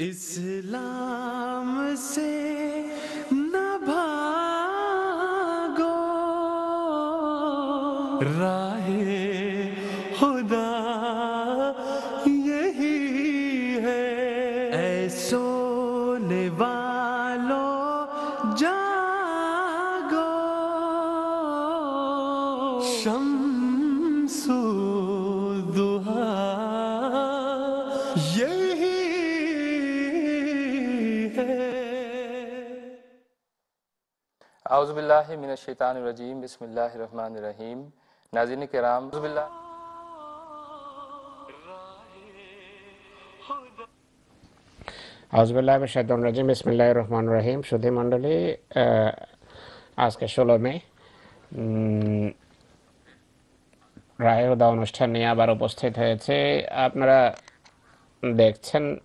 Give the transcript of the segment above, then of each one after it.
इस्लाम से রহমান আজকে ষোলো মে উম, রায়ুদা অনুষ্ঠান নিয়ে আবার উপস্থিত হয়েছে আপনারা দেখছেন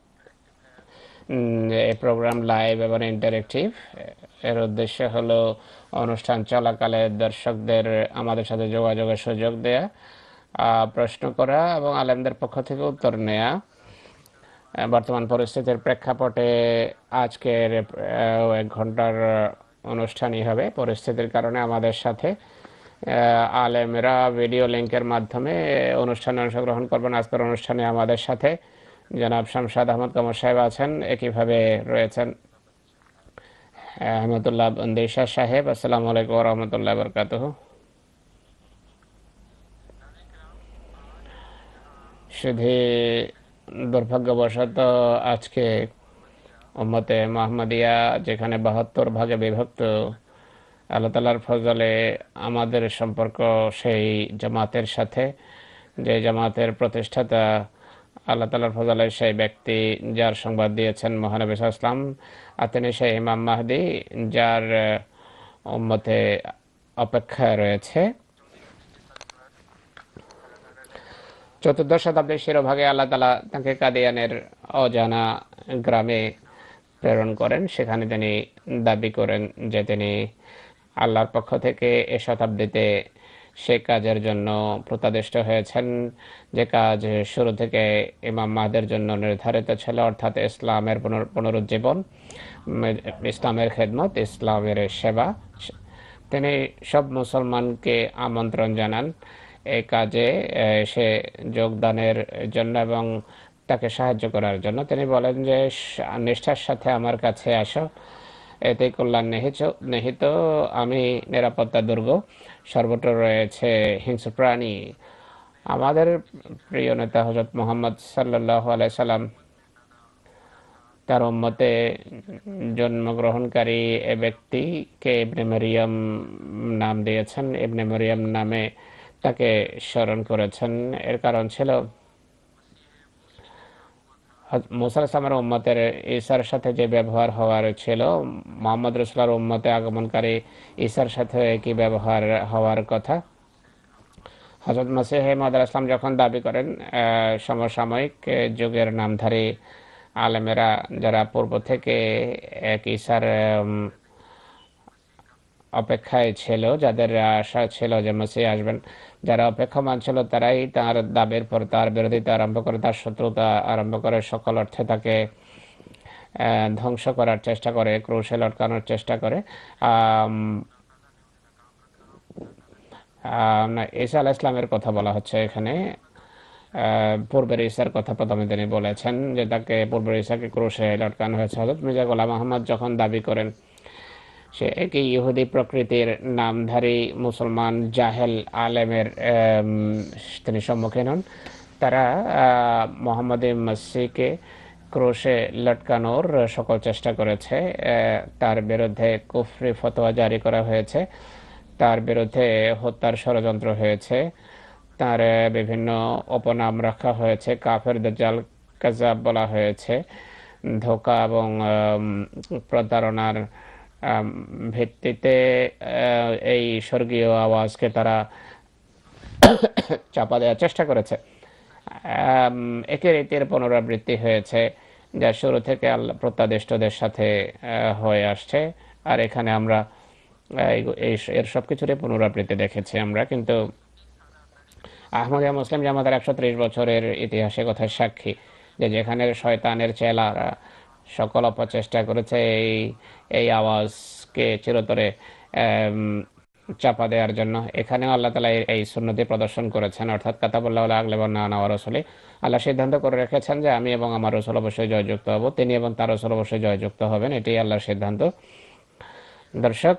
প্রোগ্রাম লাইভ এবং ইন্টারেক্টিভ এর উদ্দেশ্য হলো অনুষ্ঠান চলাকালে দর্শকদের, আমাদের সাথে যোগাযোগের সুযোগ দেয়া প্রশ্ন করা এবং আলেমদের পক্ষ থেকে উত্তর নেয়া। বর্তমান পরিস্থিতির প্রেক্ষাপটে আজকের এক ঘণ্টার অনুষ্ঠানই হবে। পরিস্থিতির কারণে আমাদের সাথে আলেমরা ভিডিও লিংকের মাধ্যমে অনুষ্ঠানে অংশগ্রহণ করবেন। আজকের অনুষ্ঠানে আমাদের সাথে জনাব শামসাদ আহমদ কমর সাহেব আছেন, একইভাবে রয়েছেন আহমদুল্লাহ বন্দিশা সাহেব। আসসালামু আলাইকুম রহমতুল্লাহ বরকাতহ। শুধু দুর্ভাগ্যবশত আজকে উম্মতে মোহাম্মদিয়া যেখানে বাহাত্তর ভাগে বিভক্ত, আল্লাহ তালার ফজলে আমাদের সম্পর্ক সেই জামাতের সাথে। যে জামাতের প্রতিষ্ঠাতা আল্লাহ তালার ফজলের সেই ব্যক্তি যার সংবাদ দিয়েছেন মহানবী ইসলাম আর তিনি সেই ইমাম মাহদি যার উম্মতে অপেক্ষায় রয়েছে। চতুর্দশ শতাব্দীর শিরোভাগে আল্লাহ তালা তাকে কাদিয়ানের অজানা গ্রামে প্রেরণ করেন। সেখানে তিনি দাবি করেন যে তিনি আল্লাহর পক্ষ থেকে এ শতাব্দীতে সে কাজের জন্য প্রতাদিষ্ট হয়েছেন, যে কাজ শুরু থেকে ইমাম মাহদের জন্য নির্ধারিত ছিল, অর্থাৎ ইসলামের পুনরুজ্জীবন ইসলামের খেদমত, ইসলামের সেবা। তিনি সব মুসলমানকে আমন্ত্রণ জানান এই কাজে সে যোগদানের জন্য এবং তাকে সাহায্য করার জন্য। তিনি বলেন যে নিষ্ঠার সাথে আমার কাছে আসো, এতে কল্যাণ নিহিত নিহিত, আমি নিরাপত্তা দুর্গ সর্বত্র রয়েছে হিংস্র প্রাণী। আমাদের প্রিয় নেতা হজরত মোহাম্মদ সাল্লাহ আলাইসাল্লাম তার মতে জন্মগ্রহণকারী এ ব্যক্তিকে ইবনে মরিয়াম নাম দিয়েছেন। ইবনে মরিয়াম নামে তাকে স্মরণ করেছেন। এর কারণ ছিল মুসা ইসলামের উম্মতের ঈসার সাথে যে ব্যবহার হওয়ার ছিল, মোহাম্মদ রসুলার উম্মতে আগমনকারী ঈশার সাথে একই ব্যবহার হওয়ার কথা? হজরত মসিহ মহাদ ইসলাম যখন দাবি করেন সমসাময়িক যুগের নামধারী আলেমেরা যারা পূর্ব থেকে এক ঈশার অপেক্ষায় ছিল, যাদের আশা ছিল যে মসিহ আসবেন যারা অপেক্ষমান ছিল তারাই তার দাবির পর তার বিরোধিতা আরম্ভ করে, তার শত্রুতা আরম্ভ করে, সকল অর্থে তাকে ধ্বংস করার চেষ্টা করে, ক্রুশে লটকানোর চেষ্টা করে। ঈসা আলাহ ইসলামের কথা বলা হচ্ছে এখানে। পূর্বের ঈসার কথা প্রথমে তিনি বলেছেন যে তাকে, পূর্বের ঈসাকে ক্রুশে লটকানো হয়েছে। হজরত মির্জা গোলাম আহমদ যখন দাবি করেন সে একই ইহুদি প্রকৃতির নামধারী মুসলমান জাহেল আলেমের তিনি সম্মুখীন হন তারা মোহাম্মদ মসিকে ক্রোশে লটকানোর সকল চেষ্টা করেছে। তার বিরুদ্ধে কুফরি ফতোয়া জারি করা হয়েছে। তার বিরুদ্ধে হত্যার ষড়যন্ত্র হয়েছে। তার বিভিন্ন অপনাম রাখা হয়েছে। কাফের দাজ্জাল কাজাব বলা হয়েছে। ধোকা এবং প্রতারণার ভিত্তিতে এই স্বর্গীয় আওয়াজকে তারা চাপা দেওয়ার চেষ্টা করেছে। একই রীতির পুনরাবৃত্তি হয়েছে, যা শুরু থেকে আল্লাহ প্রত্যাদিষ্টদের সাথে হয়ে আসছে। আর এখানে আমরা এর সব কিছুরই পুনরাবৃত্তি দেখেছি আমরা, কিন্তু আহমদিয়া মুসলিম জামাতের একশো ত্রিশ বছরের ইতিহাসে কথার সাক্ষী যে যেখানে শয়তানের চেলারা সকল অপচেষ্টা করেছে এই এই আওয়াজকে চিরতরে চাপা দেওয়ার জন্য। এখানেও আল্লাহ তালা এই- সুন্নতি প্রদর্শন করেছেন। অর্থাৎ কথা কাতাবুল্লাহ আগলেবন না নেওয়া রসলে। আল্লাহ সিদ্ধান্ত করে রেখেছেন যে আমি এবং আমার রসুল অবশ্যই জয়যুক্ত হব। তিনি এবং তার রসুল অবশ্যই জয়যুক্ত হবেন। এটি আল্লাহর সিদ্ধান্ত। দর্শক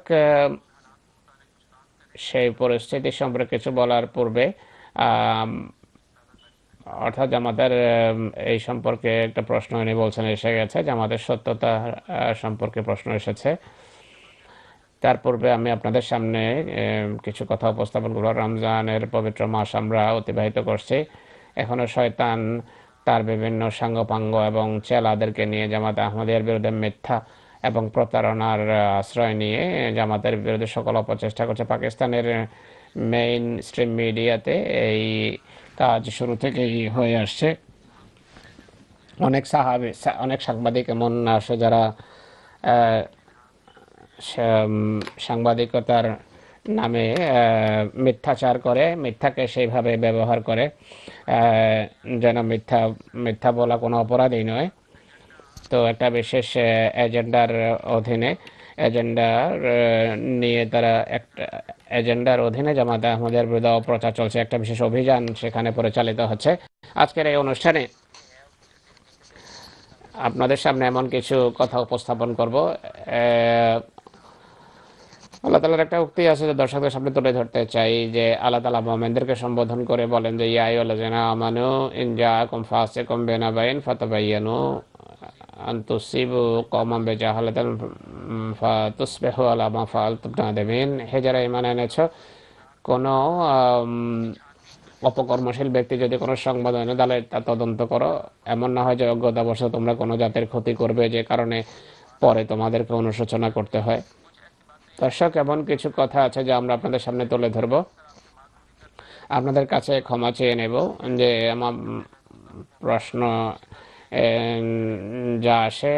সেই পরিস্থিতি সম্পর্কে কিছু বলার পূর্বে অর্থাৎ আমাদের এই সম্পর্কে একটা প্রশ্ন উনি বলছেন, এসে গেছে আমাদের সত্যতা সম্পর্কে প্রশ্ন এসেছে। তার পূর্বে আমি আপনাদের সামনে কিছু কথা উপস্থাপন করব। রমজানের পবিত্র মাস আমরা অতিবাহিত করছি। এখনও শয়তান তার বিভিন্ন সাঙ্গপাঙ্গ এবং চেলাদেরকে নিয়ে জামাত আহমদের বিরুদ্ধে মিথ্যা এবং প্রতারণার আশ্রয় নিয়ে জামাতের বিরুদ্ধে সকল অপচেষ্টা করছে। পাকিস্তানের মেইন স্ট্রিম মিডিয়াতে এই কাজ শুরু থেকেই হয়ে আসছে। অনেক সাহাবে অনেক সাংবাদিক এমন আসে যারা সাংবাদিকতার নামে মিথ্যাচার করে, মিথ্যাকে সেইভাবে ব্যবহার করে যেন মিথ্যা মিথ্যা বলা কোনো অপরাধই নয়। তো একটা বিশেষ এজেন্ডার অধীনে এজেন্ডার নিয়ে তারা একটা, এজেন্ডার অধীনে জামাত আহমদের বিরুদ্ধে অপপ্রচার চলছে। একটা বিশেষ অভিযান সেখানে পরিচালিত হচ্ছে। আজকের এই অনুষ্ঠানে আপনাদের সামনে এমন কিছু কথা উপস্থাপন করব। আল্লাহ তালার একটা উক্তি আছে যে দর্শকদের সামনে তুলে ধরতে চাই যে আল্লাহ তালা মোমেনদেরকে সম্বোধন করে বলেন যে ইয়াই আল্লাহ আমানু ইনজা কম ফাসে কম বেনা বাইন ফাতাবাইয়ানু আন্তুসিবু কমাম বেজাহালাতান ফাতুসবিহু আলা মা ফাআলতুম নাদিমিন হে যারা ঈমান এনেছো। কোনো অপকর্মশীল ব্যক্তি যদি কোনো সংবাদ এনে তাহলে তা তদন্ত করো। এমন না হয় যে অজ্ঞতাবশত তোমরা কোনো জাতের ক্ষতি করবে, যে কারণে পরে তোমাদেরকে অনুশোচনা করতে হয়। দর্শক, এমন কিছু কথা আছে যা আমরা আপনাদের সামনে তুলে ধরব। আপনাদের কাছে ক্ষমা চেয়ে নেব যে আমার প্রশ্ন যা আসে,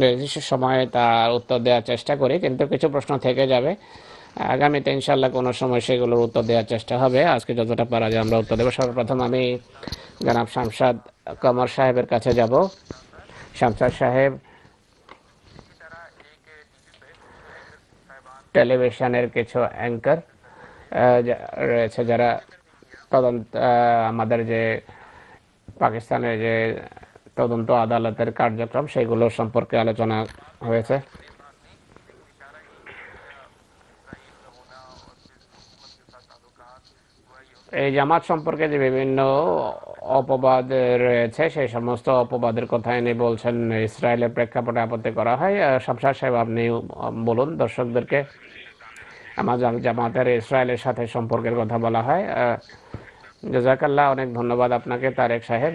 নির্দিষ্ট সময়ে তার উত্তর দেওয়ার চেষ্টা করি, কিন্তু কিছু প্রশ্ন থেকে যাবে। আগামীতে ইনশাল্লাহ কোনো সময় সেগুলোর উত্তর দেওয়ার চেষ্টা হবে। আজকে যতটা পারা যায় আমরা উত্তর দেবো। সর্বপ্রথম আমি জনাব শামসাদ কমর সাহেবের কাছে যাব। শামসাদ সাহেব, টেলিভিশনের কিছু অ্যাঙ্কার রয়েছে যারা তদন্ত আমাদের যে পাকিস্তানের যে তদন্ত আদালতের কার্যক্রম সেগুলো সম্পর্কে আলোচনা হয়েছে। এই জামাত সম্পর্কে যে বিভিন্ন অপবাদ রয়েছে সেই সমস্ত অপবাদের কথা এনে বলছেন ইসরায়েলের প্রেক্ষাপটে আপত্তি করা হয়। আহ, শামসাদ সাহেব আপনি বলুন দর্শকদেরকে। আমার জামাতের ইসরায়েলের সাথে সম্পর্কের কথা বলা হয়। জাজাকাল্লাহ অনেক ধন্যবাদ আপনাকে তারেক সাহেব।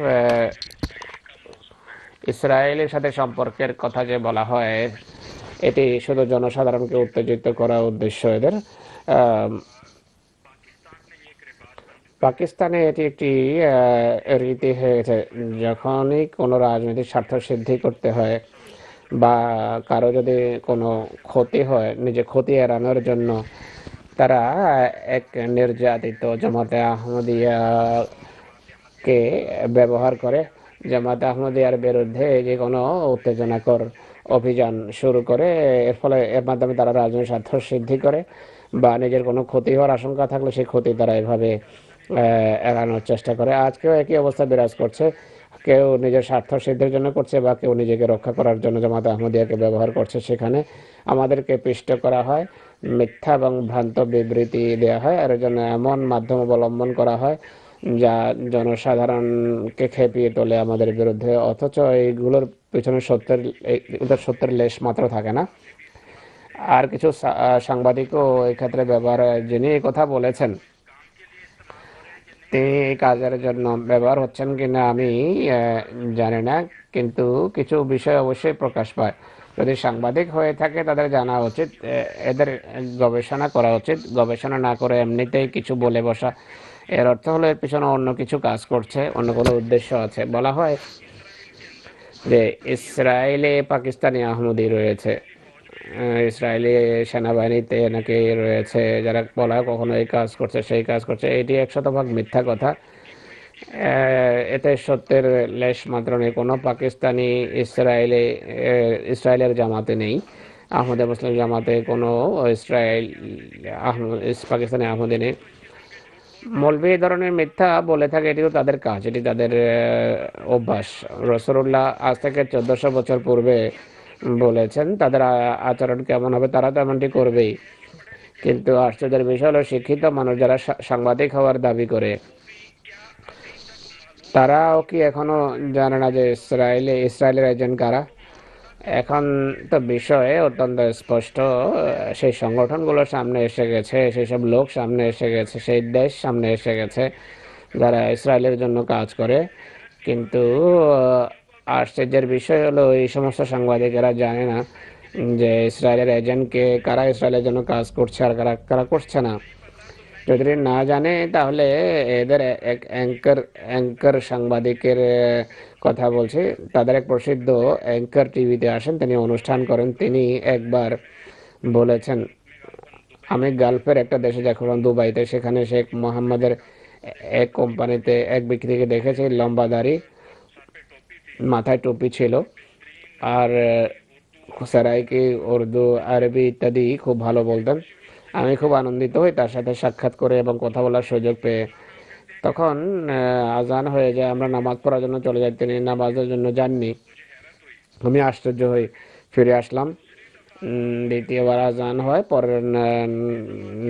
ইসরায়েলের সাথে সম্পর্কের কথা যে বলা হয়, এটি শুধু জনসাধারণকে উত্তেজিত করার উদ্দেশ্য এদের। পাকিস্তানে এটি একটি রীতি হয়েছে, যখনই কোনো রাজনৈতিক স্বার্থ সিদ্ধি করতে হয় বা কারও যদি কোনো ক্ষতি হয়, নিজে ক্ষতি এড়ানোর জন্য তারা এক নির্যাতিত জামাতে আহমদিয়াকে ব্যবহার করে। জামাতে আহমদিয়ার বিরুদ্ধে যে কোনো উত্তেজনাকর অভিযান শুরু করে, এর ফলে এর মাধ্যমে তারা রাজনৈতিক স্বার্থ সিদ্ধি করে বা নিজের কোনো ক্ষতি হওয়ার আশঙ্কা থাকলে সেই ক্ষতি তারা এভাবে এড়ানোর চেষ্টা করে। আজকেও একই অবস্থা বিরাজ করছে। কেউ নিজের স্বার্থ সিদ্ধির জন্য করছে বা কেউ নিজেকে রক্ষা করার জন্য জামাত আহমদিয়াকে ব্যবহার করছে সেখানে আমাদেরকে পিষ্ট করা হয়, মিথ্যা এবং ভ্রান্ত বিবৃতি দেওয়া হয়। আর জন্য এমন মাধ্যম অবলম্বন করা হয় যা জনসাধারণকে খেপিয়ে তোলে আমাদের বিরুদ্ধে, অথচ এইগুলোর পিছনে সত্যের সত্যের লেশ মাত্র থাকে না। আর কিছু সাংবাদিকও এই ক্ষেত্রে ব্যবহার, যিনি এই কথা বলেছেন, তিনি এই কাজের জন্য ব্যবহার হচ্ছেন কিনা আমি জানি না, কিন্তু কিছু বিষয় অবশ্যই প্রকাশ পায়। যদি সাংবাদিক হয়ে থাকে, তাদের জানা উচিত এদের গবেষণা করা উচিত। গবেষণা না করে এমনিতেই কিছু বলে বসা এর অর্থ হলো এর পিছনে অন্য কিছু কাজ করছে, অন্য কোনো উদ্দেশ্য আছে। বলা হয় যে ইসরায়েলে পাকিস্তানি আহমদি রয়েছে। ইসরায়েলি সেনাবাহিনীতে নাকি রয়েছে, যারা বলা হয় কখনো এই কাজ করছে, সেই কাজ করছে। এটি ভাগ মিথ্যা কথা। এতে সত্যের লেশ মাত্র নেই। কোনো পাকিস্তানি ইসরায়েলে ইসরায়েলের জামাতে নেই। আহমদে মুসলিম জামাতে কোনো ইসরায়েল আহমদ পাকিস্তানি আহমদে নেই। মৌলবি এই ধরনের মিথ্যা বলে থাকে, এটিও তাদের কাজ, এটি তাদের অভ্যাস। রসরুল্লাহ আজ থেকে চোদ্দশো বছর পূর্বে বলেছেন, তাদের আচরণ কেমন হবে তারা তো এমনটি করবেই। কিন্তু আশ্চর্যের বিষয় হলো, শিক্ষিত মানুষ যারা সাংবাদিক হওয়ার দাবি করে, তারাও কি এখনও জানে না যে ইসরায়েলে, ইসরায়েলের এজেন্ট কারা? এখন তো বিষয়ে অত্যন্ত স্পষ্ট, সেই সংগঠনগুলো সামনে এসে গেছে সেই সব লোক সামনে এসে গেছে, সেই দেশ সামনে এসে গেছে, যারা ইসরায়েলের জন্য কাজ করে। কিন্তু আশ্চর্যের বিষয় হলো, এই সমস্ত সাংবাদিকেরা জানে না যে ইসরায়েলের এজেন্টকে কারা ইসরায়েলের জন্য কাজ করছে আর কারা কারা করছে না। যদি না জানে, তাহলে এদের এক অ্যাঙ্কার অ্যাঙ্কার সাংবাদিকের কথা বলছি, তাদের এক প্রসিদ্ধ অ্যাঙ্কার টিভিতে আসেন, তিনি অনুষ্ঠান করেন, তিনি একবার বলেছেন, আমি গালফের একটা দেশে যখন দুবাইতে, সেখানে শেখ মোহাম্মদের এক কোম্পানিতে এক ব্যক্তিকে দেখেছি, লম্বা দাড়ি, মাথায় টুপি ছিল, আর সারাইকি উর্দু, আরবি ইত্যাদি খুব ভালো বলতেন। আমি খুব আনন্দিত হই তার সাথে সাক্ষাৎ করে এবং কথা বলার সুযোগ পেয়ে। তখন আজান হয়ে যায়, আমরা নামাজ পড়ার জন্য চলে যাই। তিনি নামাজের জন্য যাননি। আমি আশ্চর্য হই, ফিরে আসলাম। দ্বিতীয়বার আজান হয়, পরের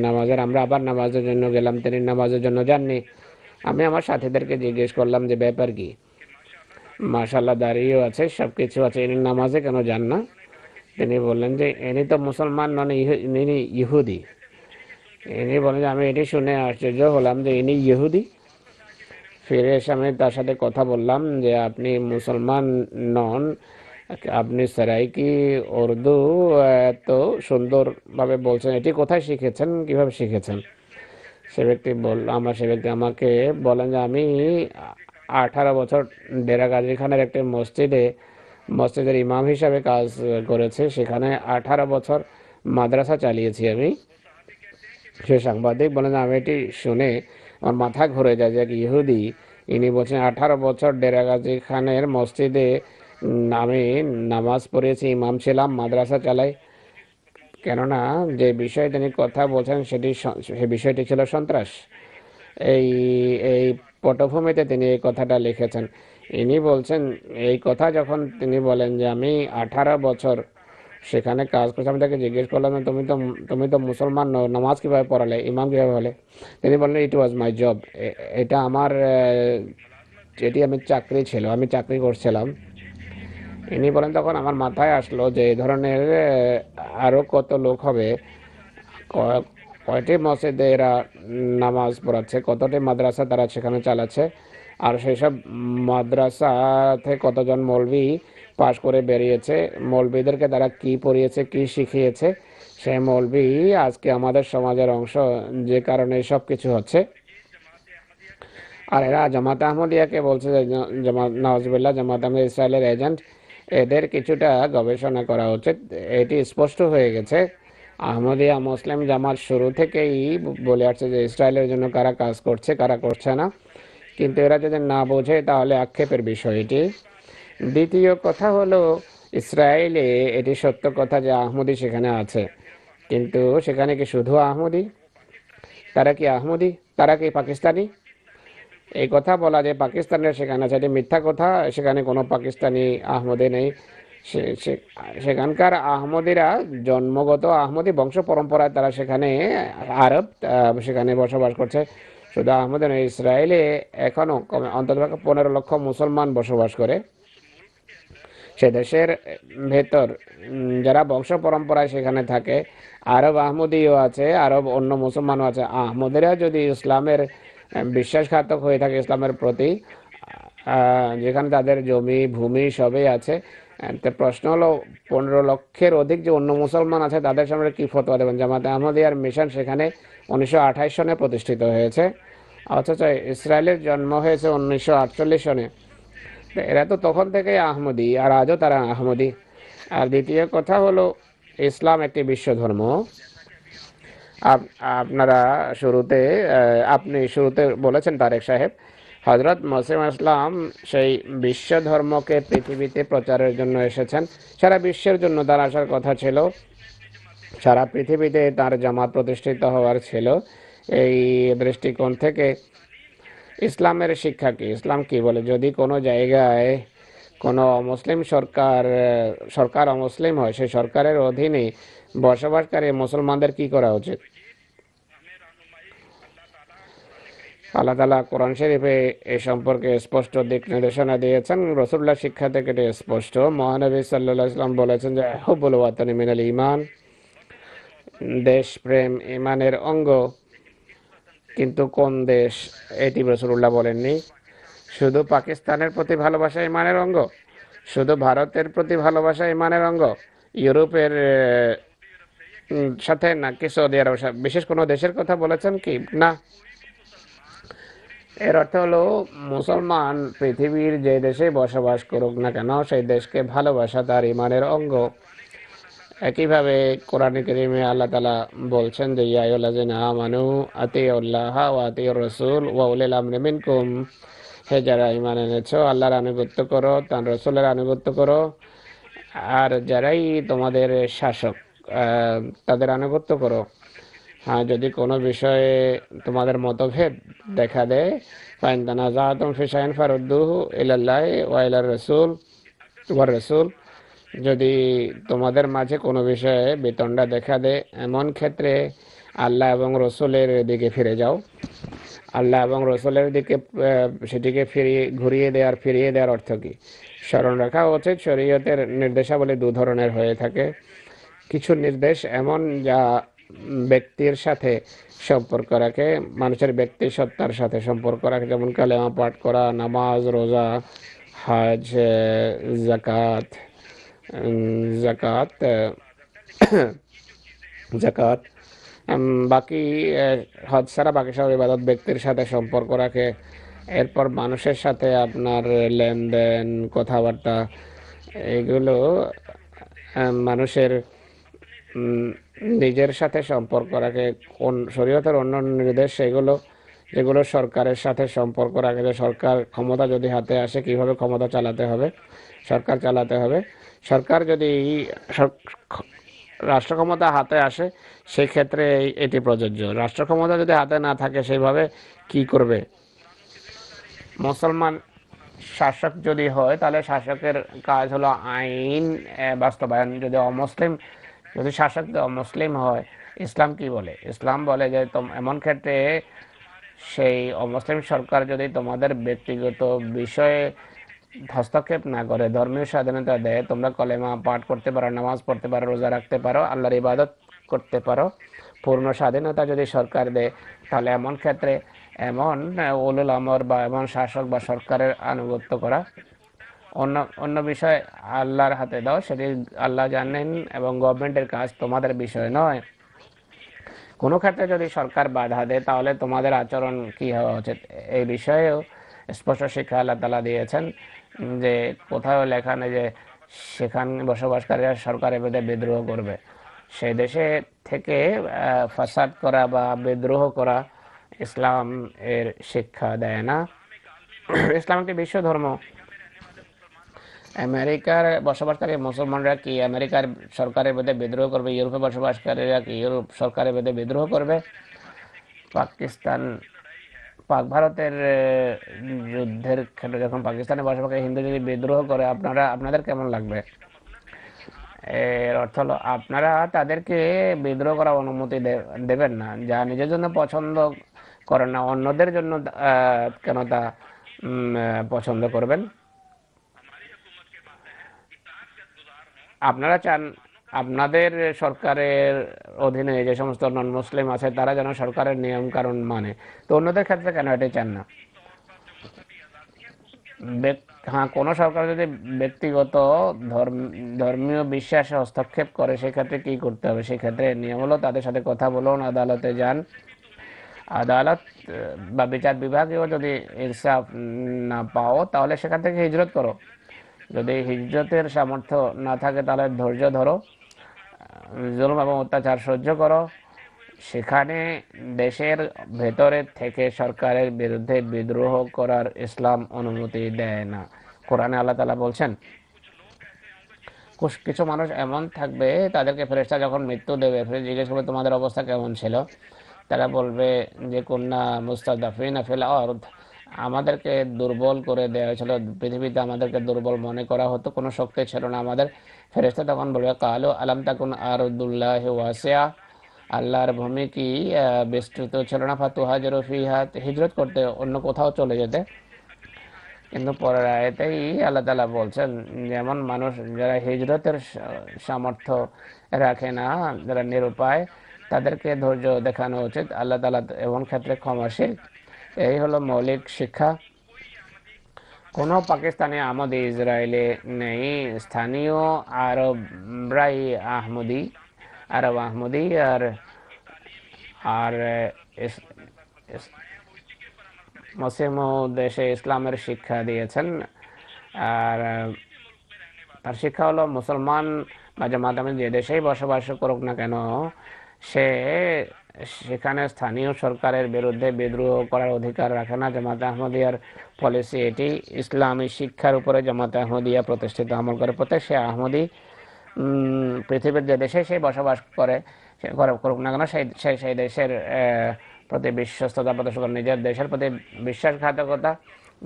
নামাজের, আমরা আবার নামাজের জন্য গেলাম, তিনি নামাজের জন্য যাননি। আমি আমার সাথীদেরকে জিজ্ঞেস করলাম, যে ব্যাপার কি? মাশাল্লাহ দাঁড়িয়েও আছে সব কিছু আছে, ইনি নামাজে কেন যান না? তিনি বললেন যে, ইনি তো মুসলমান, নন ইনি ইহুদি। ইনি বলেন যে, আমি এটি শুনে আশ্চর্য হলাম যে, ইনি ইহুদি? ফিরে এসে আমি তার সাথে কথা বললাম যে আপনি মুসলমান নন, আপনি সারাইকি, উর্দু এত সুন্দরভাবে বলছেন। এটি কোথায় শিখেছেন? কীভাবে শিখেছেন? সে ব্যক্তি বল, আমার সে ব্যক্তি আমাকে বলেন যে আমি আঠারো বছর ডেরা গাজী খানের একটি মসজিদে, মসজিদের ইমাম হিসাবে কাজ করেছে। সেখানে আঠারো বছর মাদ্রাসা চালিয়েছি আমি। সে সাংবাদিক বলেন, আমি এটি শুনে আমার মাথা ঘুরে যায় যে ইহুদি ইনি বলছেন আঠারো বছর ডেরা গাজী খানের মসজিদে আমি নামাজ পড়েছি ইমাম ছিলাম মাদ্রাসা চালাই কেননা যে বিষয়ে তিনি কথা বলছেন সেটি সে বিষয়টি ছিল সন্ত্রাস এই এই পটভূমিতে তিনি এই কথাটা লিখেছেন ইনি বলছেন এই কথা যখন তিনি বলেন যে আমি আঠারো বছর সেখানে কাজ করছে। আমি তাকে জিজ্ঞেস করলাম, তুমি তো তুমি তো মুসলমান নামাজ কীভাবে পড়ালে, ইমাম কীভাবে হলে? তিনি বললেন ইট ওয়াজ মাই জব এটা আমার এটি আমি চাকরি ছিল, আমি চাকরি করছিলাম। ইনি বলেন, তখন আমার মাথায় আসলো যে এই ধরনের আরও কত লোক হবে। কয়টি মসজিদে এরা নামাজ পড়াচ্ছে, কতটি মাদ্রাসা তারা সেখানে চালাচ্ছে, আর সেসব মাদ্রাসাতে কতজন মৌলবি পাশ করে বেরিয়েছে। মৌলবিদেরকে তারা কি পড়িয়েছে, কি শিখিয়েছে সেই মৌলবি আজকে আমাদের সমাজের অংশ, যে কারণে সব কিছু হচ্ছে। আর এরা জামাত আহমদিয়াকে বলছে যে জামাত নওয়াজবিল্লাহ জামাত আহমদ ইসরায়েলের এজেন্ট, এদের কিছুটা গবেষণা করা উচিত। এটি স্পষ্ট হয়ে গেছে। আহমদিয়া মুসলিম জামাত শুরু থেকেই বলে আসছে যে, ইসরায়েলের জন্য কারা কাজ করছে, কারা করছে না। কিন্তু এরা যদি না বোঝে, তাহলে আক্ষেপের বিষয় এটি। দ্বিতীয় কথা হলো, ইসরায়েলে এটি সত্য কথা যে আহমদি সেখানে আছে। কিন্তু সেখানে কি শুধু আহমদি তারা কি আহমদি তারা কি পাকিস্তানি? এই কথা বলা যে পাকিস্তানের সেখানে আছে, এটি মিথ্যা কথা। সেখানে কোনো পাকিস্তানি আহমদে নেই। সেখানকার আহমদিরা জন্মগত আহমদি, বংশ পরম্পরায় তারা সেখানে আরব সেখানে বসবাস করছে। শুধু আহমদে নয়, ইসরায়েলে এখনও অন্তত পনেরো লক্ষ মুসলমান বসবাস করে। সে দেশের ভেতর যারা বংশ পরম্পরায় সেখানে থাকে, আরব আহমদিও আছে, আরব অন্য মুসলমানও আছে। আহমদেরা যদি ইসলামের বিশ্বাসঘাতক হয়ে থাকে ইসলামের প্রতি যেখানে তাদের জমি, ভূমি সবই আছে প্রশ্ন হলো, পনেরো লক্ষের অধিক যে অন্য মুসলমান আছে, তাদের সামনে কি ফতোয়া দেবেন? জামাতে আহমদিয়ার মিশন সেখানে উনিশশো সনে প্রতিষ্ঠিত হয়েছে। অথচ ইসরায়েলের জন্ম হয়েছে উনিশশো আটচল্লিশ সনে। এরা তো তখন থেকেই আহমদি, আর আজও তারা আহমদি। আর দ্বিতীয় কথা হলো, ইসলাম একটি বিশ্ব ধর্ম। আপ- আপনারা শুরুতে আপনি শুরুতে বলেছেন তারেক সাহেব হজরত মসিম ইসলাম সেই বিশ্ব ধর্মকে পৃথিবীতে প্রচারের জন্য এসেছেন। সারা বিশ্বের জন্য তার আসার কথা ছিল। সারা পৃথিবীতে তার জামাত প্রতিষ্ঠিত হওয়ার ছিল। এই দৃষ্টিকোণ থেকে ইসলামের শিক্ষা কি? ইসলাম কি বলে? যদি কোনো জায়গায় কোনো মুসলিম সরকার সরকার অমুসলিম হয়, সেই সরকারের অধীনে বসবাসকারী মুসলমানদের কি করা উচিত? আল্লাহ তালা কোরআন শরীফে এ সম্পর্কে স্পষ্ট দিক নির্দেশনা দিয়েছেন। রসুল্লাহ শিক্ষা থেকে এটি স্পষ্ট। মহানবী সাল্লাহ ইসলাম বলেছেন যে হুবুল ওয়াতানি মিনাল ইমান দেশপ্রেম ইমানের অঙ্গ। কিন্তু কোন দেশ এটি রসুল্লাহ বলেননি? শুধু পাকিস্তানের প্রতি ভালোবাসা ইমানের অঙ্গ? শুধু ভারতের প্রতি ভালোবাসা ইমানের অঙ্গ? ইউরোপের সাথে নাকি সৌদি আরব বিশেষ কোনো দেশের কথা বলেছেন কি? না। এর অর্থ হলো, মুসলমান পৃথিবীর যে দেশে বসবাস করুক না কেন, সেই দেশকে ভালোবাসা তার ইমানের অঙ্গ। একইভাবে কোরআন করিমে আল্লাহ তালা বলছেন যে ইয়াইউল্লাযিনা আমানু আতিউল্লাহ ওয়া আতিউর রাসূল ওয়া উলিল আমরি মিনকুম। হে যারা ঈমান এনেছো, আল্লাহর আনুগত্য করো, তার রসুলের আনুগত্য করো। আর যারাই তোমাদের শাসক তাদের আনুগত্য করো। হ্যাঁ যদি কোনো বিষয়ে তোমাদের মতভেদ দেখা দেয়, ফাইন তানাজাতুম ফি শাইইন ফারুদ্দুহু ইলাল্লাহি ওয়া ইলার রাসূল ওয়ার রাসূল যদি তোমাদের মাঝে কোনো বিষয়ে বেতনটা দেখা দেয়, এমন ক্ষেত্রে আল্লাহ এবং রসুলের দিকে ফিরে যাও। আল্লাহ এবং রসুলের দিকে সেটিকে ফিরিয়ে, ঘুরিয়ে দেওয়ার, ফিরিয়ে দেওয়ার অর্থ কী? স্মরণ রাখা উচিত, শরীয়তের নির্দেশাবলী দু ধরনের হয়ে থাকে। কিছু নির্দেশ এমন যা ব্যক্তির সাথে সম্পর্ক রাখে, মানুষের ব্যক্তি সত্তার সাথে সম্পর্ক রাখে, যেমন কালেমা পাঠ করা, নামাজ, রোজা, হজ জাকাত জাকাত জাকাত বাকি হজ ছাড়া বাকি সব ইবাদত ব্যক্তির সাথে সম্পর্ক রাখে। এরপর মানুষের সাথে আপনার লেনদেন, কথাবার্তা, এগুলো মানুষের নিজের সাথে সম্পর্ক রাখে। কোন শরীয়তের অন্য নির্দেশ সেগুলো, যেগুলো সরকারের সাথে সম্পর্ক রাখে। যে সরকার ক্ষমতা যদি হাতে আসে, কীভাবে ক্ষমতা চালাতে হবে? সরকার চালাতে হবে। সরকার যদি রাষ্ট্র ক্ষমতা হাতে আসে সেই ক্ষেত্রে এটি প্রযোজ্য। রাষ্ট্র ক্ষমতা যদি হাতে না থাকে, সেইভাবে কি করবে? মুসলমান শাসক যদি হয়, তাহলে শাসকের কাজ হলো আইন বাস্তবায়ন। যদি অমুসলিম যদি শাসক অমুসলিম হয়, ইসলাম কি বলে? ইসলাম বলে যে এমন ক্ষেত্রে সেই অমুসলিম সরকার যদি তোমাদের ব্যক্তিগত বিষয়ে হস্তক্ষেপ না করে, ধর্মীয় স্বাধীনতা দেয়। তোমরা কলেমা পাঠ করতে পারো, নামাজ পড়তে পারো, রোজা রাখতে পারো, আল্লাহর ইবাদত করতে পারো। পূর্ণ স্বাধীনতা যদি সরকার দেয়, তাহলে এমন ক্ষেত্রে এমন উলুল আমর বা এমন শাসক বা সরকারের আনুগত্য করা। অন্য অন্য বিষয় আল্লাহর হাতে দাও, সেটি আল্লাহ জানেন এবং গভর্নমেন্টের কাজ তোমাদের বিষয় নয়। কোনো ক্ষেত্রে যদি সরকার বাধা দেয়, তাহলে তোমাদের আচরণ কি হওয়া উচিত? এই বিষয়েও স্পষ্ট শিক্ষা আল্লাহ তালা দিয়েছেন। যে কোথাও লেখা নেই যে সেখান বসবাসকারীরা সরকারের বিরুদ্ধে বিদ্রোহ করবে। সেই দেশে থেকে ফাসাদ করা বা বিদ্রোহ করা ইসলাম এর শিক্ষা দেয় না। ইসলাম একটি বিশ্ব ধর্ম। আমেরিকার বসবাসকারী মুসলমানরা কি আমেরিকার সরকারের বিরুদ্ধে বিদ্রোহ করবে ইউরোপে বসবাসকারীরা কি ইউরোপ সরকারের বিরুদ্ধে বিদ্রোহ করবে? পাকিস্তান পাক ভারতের যুদ্ধের ক্ষেত্রে যখন পাকিস্তানে বসবাসকারী হিন্দু যদি বিদ্রোহ করে, আপনারা, আপনাদের কেমন লাগবে? এর অর্থ হলো, আপনারা তাদেরকে বিদ্রোহ করার অনুমতি দেবেন না। যা নিজের জন্য পছন্দ করেন না, অন্যদের জন্য কেন তা পছন্দ করবেন? আপনারা চান আপনাদের সরকারের অধীনে যে সমস্ত নন মুসলিম আছে, তারা যেন সরকারের নিয়ম কানুন মানে। তো অন্যদের ক্ষেত্রে কেন এটা চান না? হ্যাঁ কোনো সরকার যদি ব্যক্তিগত ধর্ম- ধর্মীয় বিশ্বাসে হস্তক্ষেপ করে, সেক্ষেত্রে কি করতে হবে? সেক্ষেত্রে নিয়ম হলো তাদের সাথে কথা বলুন, আদালতে যান। আদালত, বা বিচার বিভাগেও যদি ইনসাফ না পাও, তাহলে সেখান থেকে হিজরত করো। যদি হিজরতের সামর্থ্য না থাকে, তাহলে ধৈর্য ধরো। জুলুম এবং অত্যাচার সহ্য করো। সেখানে দেশের ভেতরে থেকে সরকারের বিরুদ্ধে বিদ্রোহ করার ইসলাম অনুমতি দেয় না। কোরআনে আল্লাহ তালা বলছেন কিছু মানুষ এমন থাকবে, তাদেরকে ফেরেশতা যখন মৃত্যু দেবে, ফেরেশতা জিজ্ঞেস করবে, তোমাদের অবস্থা কেমন ছিল? তারা বলবে, যে কন্যা মুস্তাদাফিন ফিল আরদ, আমাদেরকে দুর্বল করে দেওয়া হয়েছিল। পৃথিবীতে আমাদেরকে দুর্বল মনে করা হতো, কোনো শক্তি ছিল না আমাদের। ফেরেশতা তখন বলবে কালো আলাম তাকুন আরদুল্লাহ ওয়াসিয়া? আল্লাহর ভূমি কি বিস্তৃত ছিল না? ফাতু হাজার ফিহাত হিজরত করতে অন্য কোথাও চলে যেতে? কিন্তু পরের আয়তেই আল্লাহ তালা বলছেন, যেমন মানুষ যারা হিজরতের সামর্থ্য রাখে না, যারা নিরুপায়, তাদেরকে ধৈর্য দেখানো উচিত। আল্লাহ তালা এমন ক্ষেত্রে ক্ষমাশীল। এই হলো মৌলিক শিক্ষা। কোনো পাকিস্তানি আমদি ইসরায়েলে নেই, স্থানীয় আরবরাই আহমদি, আরব আহমদি আর আর মুসলিম দেশে ইসলামের শিক্ষা দিয়েছেন। আর, তার শিক্ষা হলো মুসলমান বা আমি যে দেশেই বসবাস করুক না কেন, সে সেখানে স্থানীয় সরকারের বিরুদ্ধে বিদ্রোহ করার অধিকার রাখে না। জামাত আহমদিয়ার পলিসি এটি। ইসলামী শিক্ষার উপরে জামাত আহমদিয়া প্রতিষ্ঠিত আমল করে। প্রত্যেক সে আহমদি পৃথিবীর যে দেশে সে বসবাস করে, সে করে করুক না কেন, সেই সেই সেই দেশের প্রতি বিশ্বস্ততা প্রদর্শন করে নিজের দেশের প্রতি বিশ্বাসঘাতকতা,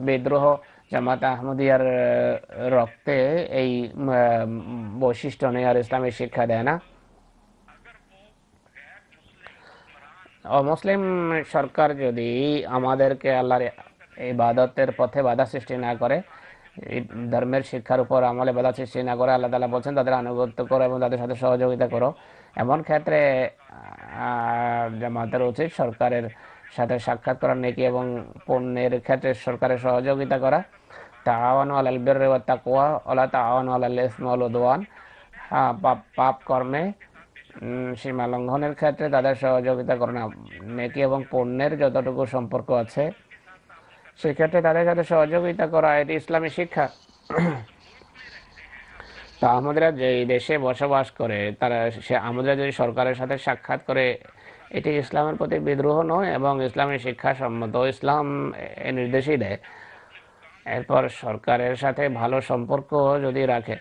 বিদ্রোহ জামাত আহমদিয়ার রক্তে এই বৈশিষ্ট্য নেই আর ইসলামের শিক্ষা দেয় না। অমুসলিম সরকার যদি আমাদেরকে আল্লাহর ইবাদতের পথে বাধা সৃষ্টি না করে ধর্মের শিক্ষার উপর আমলে বাধা সৃষ্টি না করে আল্লাহ তালা বলছেন তাদের আনুগত্য করো এবং তাদের সাথে সহযোগিতা করো। এমন ক্ষেত্রে আহ, জামাতের উচিত সরকারের সাথে সাক্ষাৎ করা নেকি এবং পণ্যের ক্ষেত্রে সরকারের সহযোগিতা করা। তাওয়ান আলাল বিররি ওয়াত তাকওয়া ওয়ালা তাওয়ান আলাল ইসমি ওয়াল উদওয়ান। হ্যাঁ পাপ পাপ কর্মে সীমা লঙ্ঘনের ক্ষেত্রে তাদের সহযোগিতা করে না নেকি এবং পণ্যের যতটুকু সম্পর্ক আছে, সেক্ষেত্রে তাদের সাথে সহযোগিতা করা এটি ইসলামী শিক্ষা। তা আমরা যে দেশে বসবাস করে, তারা সে আমাদের যদি সরকারের সাথে সাক্ষাৎ করে, এটি ইসলামের প্রতি বিদ্রোহ নয় এবং ইসলামী শিক্ষা সম্মত ইসলাম নির্দেশই দেয়। এরপর সরকারের সাথে ভালো সম্পর্ক যদি রাখে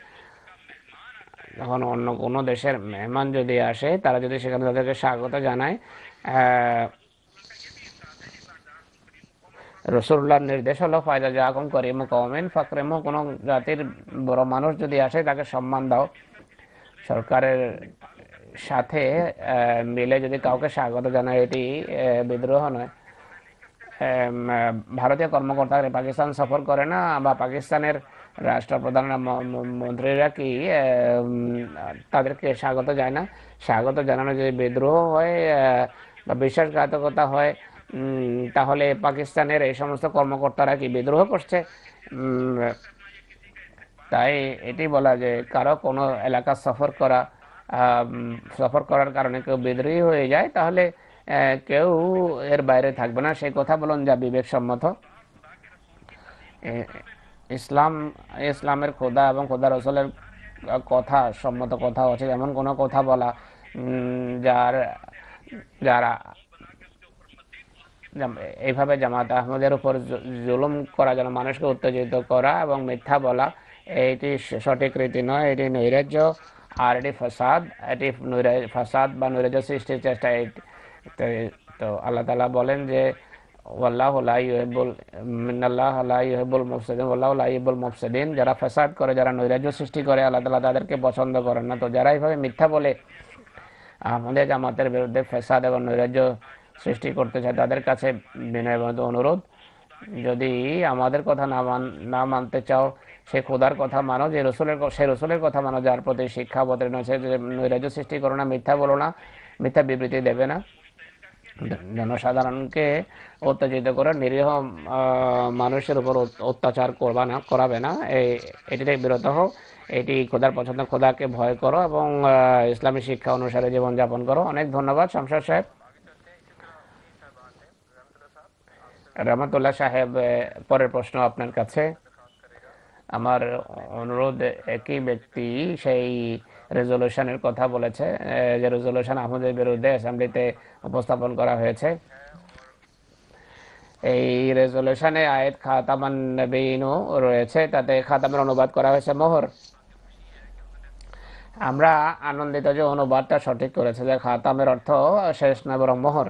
যখন অন্য কোনো দেশের মেহমান যদি আসে, তারা যদি সেখানে তাদেরকে স্বাগত জানায় রসুল্লাহর নির্দেশ হলো ফায়দা জাকুম করিম কমেন ফাকরেম, কোনো জাতির বড় মানুষ যদি আসে, তাকে সম্মান দাও। সরকারের সাথে মিলে যদি কাউকে স্বাগত জানায়, এটি বিদ্রোহ নয়। ভারতীয় কর্মকর্তা পাকিস্তান সফর করে না, বা পাকিস্তানের রাষ্ট্রপ্রধান মন্ত্রীরা কি তাদেরকে স্বাগত যায় না? স্বাগত জানানো যদি বিদ্রোহ হয় বা বিশ্বাসঘাতকতা হয় তাহলে পাকিস্তানের এই সমস্ত কর্মকর্তারা কি বিদ্রোহ করছে? তাই এটি বলা যে কারও কোনো এলাকা সফর করা সফর করার কারণে কেউ বিদ্রোহী হয়ে যায়, তাহলে কেউ এর বাইরে থাকবে না। সেই কথা বলুন যা বিবেকসম্মত। ইসলাম, ইসলামের খোদা এবং খোদা রসলের কথা, সম্মত কথা আছে এমন কোনো কথা বলা যার, যারা এইভাবে জামাত আহমদের উপর জুলুম করা, যেন মানুষকে উত্তেজিত করা এবং মিথ্যা বলা এটি সঠিক রীতি নয়, এটি নৈরাজ্য আর এটি ফাসাদ এটি ফাসাদ বা নৈরাজ্য সৃষ্টির চেষ্টা তো আল্লাহ তালা বলেন যে ওয়াল্লাহ লা ইউহিব্বুল মিনাল্লাহ লা ইউহিব্বুল মুফসিদিন ওয়াল্লাহ লা যারা ফাসাদ করে, যারা নৈরাজ্য সৃষ্টি করে, আল্লাহ তালা তাদেরকে পছন্দ করেন না। তো যারা এইভাবে মিথ্যা বলে আমাদের জামাতের বিরুদ্ধে ফেসাদ এবং নৈরাজ্য সৃষ্টি করতে চায়, তাদের কাছে বিনয়বদ্ধ অনুরোধ। যদি আমাদের কথা না মান, না মানতে চাও, সে খোদার কথা মানো, যে রসুলের সে রসুলের কথা মানো, যার প্রতি শিক্ষা অবতীর্ণ হয়েছে নৈরাজ্য সৃষ্টি করো না, মিথ্যা বলো না, মিথ্যা বিবৃতি দেবে না। জনসাধারণকে উত্তেজিত করে নিরীহ মানুষের উপর অত্যাচার করবা না, করাবে না। এই এটি থেকে বিরত হও। এটি খোদার পছন্দ, খোদাকে ভয় করো এবং ইসলামী শিক্ষা অনুসারে জীবনযাপন করো। অনেক ধন্যবাদ শামসাদ সাহেব। রহমতুল্লাহ সাহেব পরের প্রশ্ন আপনার কাছে। আমার অনুরোধ, একই ব্যক্তি সেই রেজলিউশনের কথা বলেছে যে রেজলিউশন আহমদের বিরুদ্ধে অ্যাসেম্বলিতে উপস্থাপন করা হয়েছে। এই রেজলিউশনে আয়াত খাতামান নবীনও রয়েছে, তাতে খাতামের অনুবাদ করা হয়েছে মোহর। আমরা আনন্দিত যে অনুবাদটা সঠিক করেছে যে খাতামের অর্থ শেষ নয় বরং মোহর।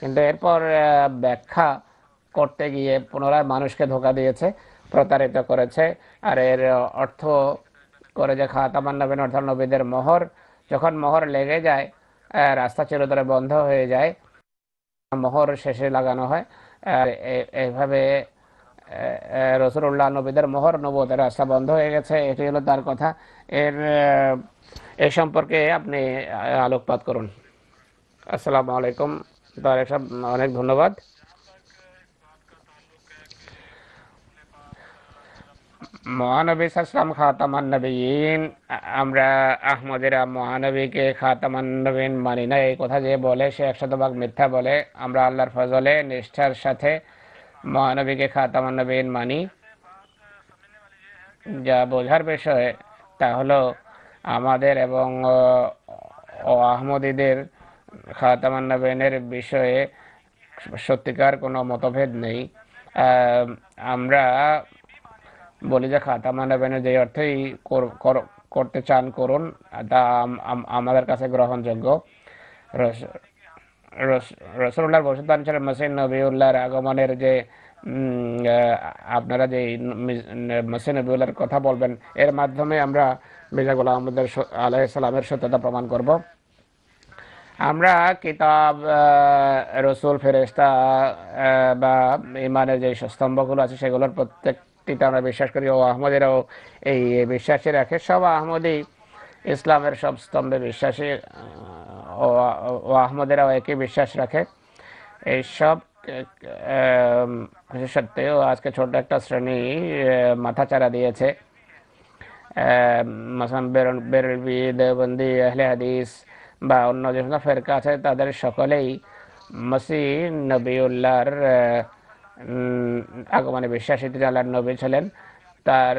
কিন্তু এরপর ব্যাখ্যা করতে গিয়ে পুনরায় মানুষকে ধোকা দিয়েছে, প্রতারিত করেছে, আর এর অর্থ করে যে খাতামান নবীন অর্থাৎ নবীদের মোহর, যখন মোহর লেগে যায় রাস্তা চিরতরে বন্ধ হয়ে যায়, মোহর শেষে লাগানো হয় এইভাবে রসুল্লাহ নবীদের মোহর নবতের রাস্তা বন্ধ হয়ে গেছে, এটি হলো তার কথা। এর এ সম্পর্কে আপনি আলোকপাত করুন। আসসালামু আলাইকুম। তারেক সাহেব, অনেক ধন্যবাদ। মহানবী সাসলাম খাতামান নবীন আমরা আহমদের মহানবীকে খাতামান নবীন মানি না। এই কথা যে বলে, সে ভাগ মিথ্যা বলে। আমরা আল্লাহর ফজলে, নিষ্ঠার সাথে মহানবীকে খাতামান নবীন মানি। যা বোঝার বিষয় তা হলো, আমাদের এবং আহমদীদের খাতামান নবীনের বিষয়ে সত্যিকার কোনো মতভেদ নেই। আমরা বলি যে খাতামা নবেনের যে অর্থেই কর- কর- করতে চান করুন, তা আম- আম- আমাদের কাছে গ্রহণযোগ্য। রসুল্লাহর বসুদান ছিলেন মসিন নবীউল্লাহর আগমনের যে আপনারা যে মসিন নবীউল্লাহর কথা বলবেন, এর মাধ্যমে আমরা মির্জা গোলাম আহমদের আলাইসালামের সত্যতা প্রমাণ করব। আমরা কিতাব রসুল ফেরেস্তা বা ইমানের যে স্তম্ভগুলো আছে, সেগুলোর প্রত্যেকটিতে আমরা বিশ্বাস করি ও আহমদেরাও এই বিশ্বাসী রাখে। সব আহমদই ইসলামের সব স্তম্ভে বিশ্বাসী ও আহমদেরাও একই বিশ্বাস রাখে। এইসব সত্ত্বেও আজকে ছোট একটা শ্রেণি আহ, মাথাচাড়া দিয়েছে। মাসান বেরলবি দেওবন্দি আহলে হাদিস বা অন্য যে সমস্ত ফেরকা আছে তাদের সকলেই মসি নবীউল্লাহর আগমনে বিশ্বাসী তিনি আল্লাহর নবী ছিলেন। তার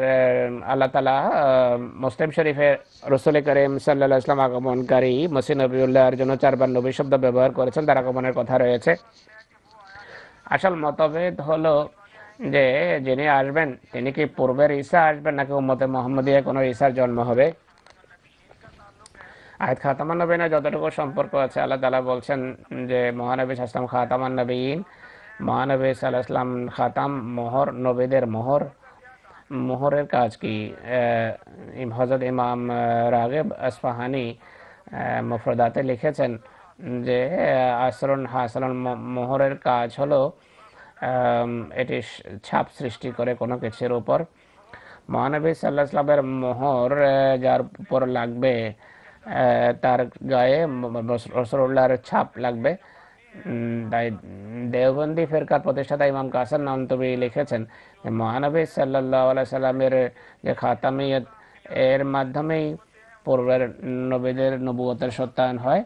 আল্লাহ তালা মুসলিম শরীফের রসুল করিম সাল্লাহ ইসলাম আগমনকারী মসি নবীউল্লাহর জন্য চারবার নবী শব্দ ব্যবহার করেছেন। তার আগমনের কথা রয়েছে। আসল মতভেদ হলো যে, যিনি আসবেন, তিনি কি পূর্বের ঈসা আসবেন নাকি উম্মতে মোহাম্মদিয়া কোনো ঈসার জন্ম হবে? আয়াত খাতামান নবীনের যতটুকু সম্পর্ক আছে, আল্লাহ তালা বলছেন যে, মহানবী সাসলাম খাতামান নবীন মহানবী সাল্লাহাম খাতাম মোহর, নবীদের মোহর। মোহরের কাজ কি? হজরত ইমাম রাগেব আসফাহানি মুফরদাতে লিখেছেন যে আসরুন হাসরুন মোহরের কাজ হলো এটি ছাপ সৃষ্টি করে কোনো কিছুর উপর। মহানবী সাল্লাহ মোহর যার উপর লাগবে তার গায়ে রসুল্লাহর ছাপ লাগবে। তাই দেওবন্দি ফেরকার প্রতিষ্ঠাতা ইমাম কাসার নান্তবী লিখেছেন মহানবী সাল্লাহ আলাই সাল্লামের যে খাতামিয়ত, এর মাধ্যমেই পূর্বের নবীদের নবুয়তের সত্যায়ন হয়।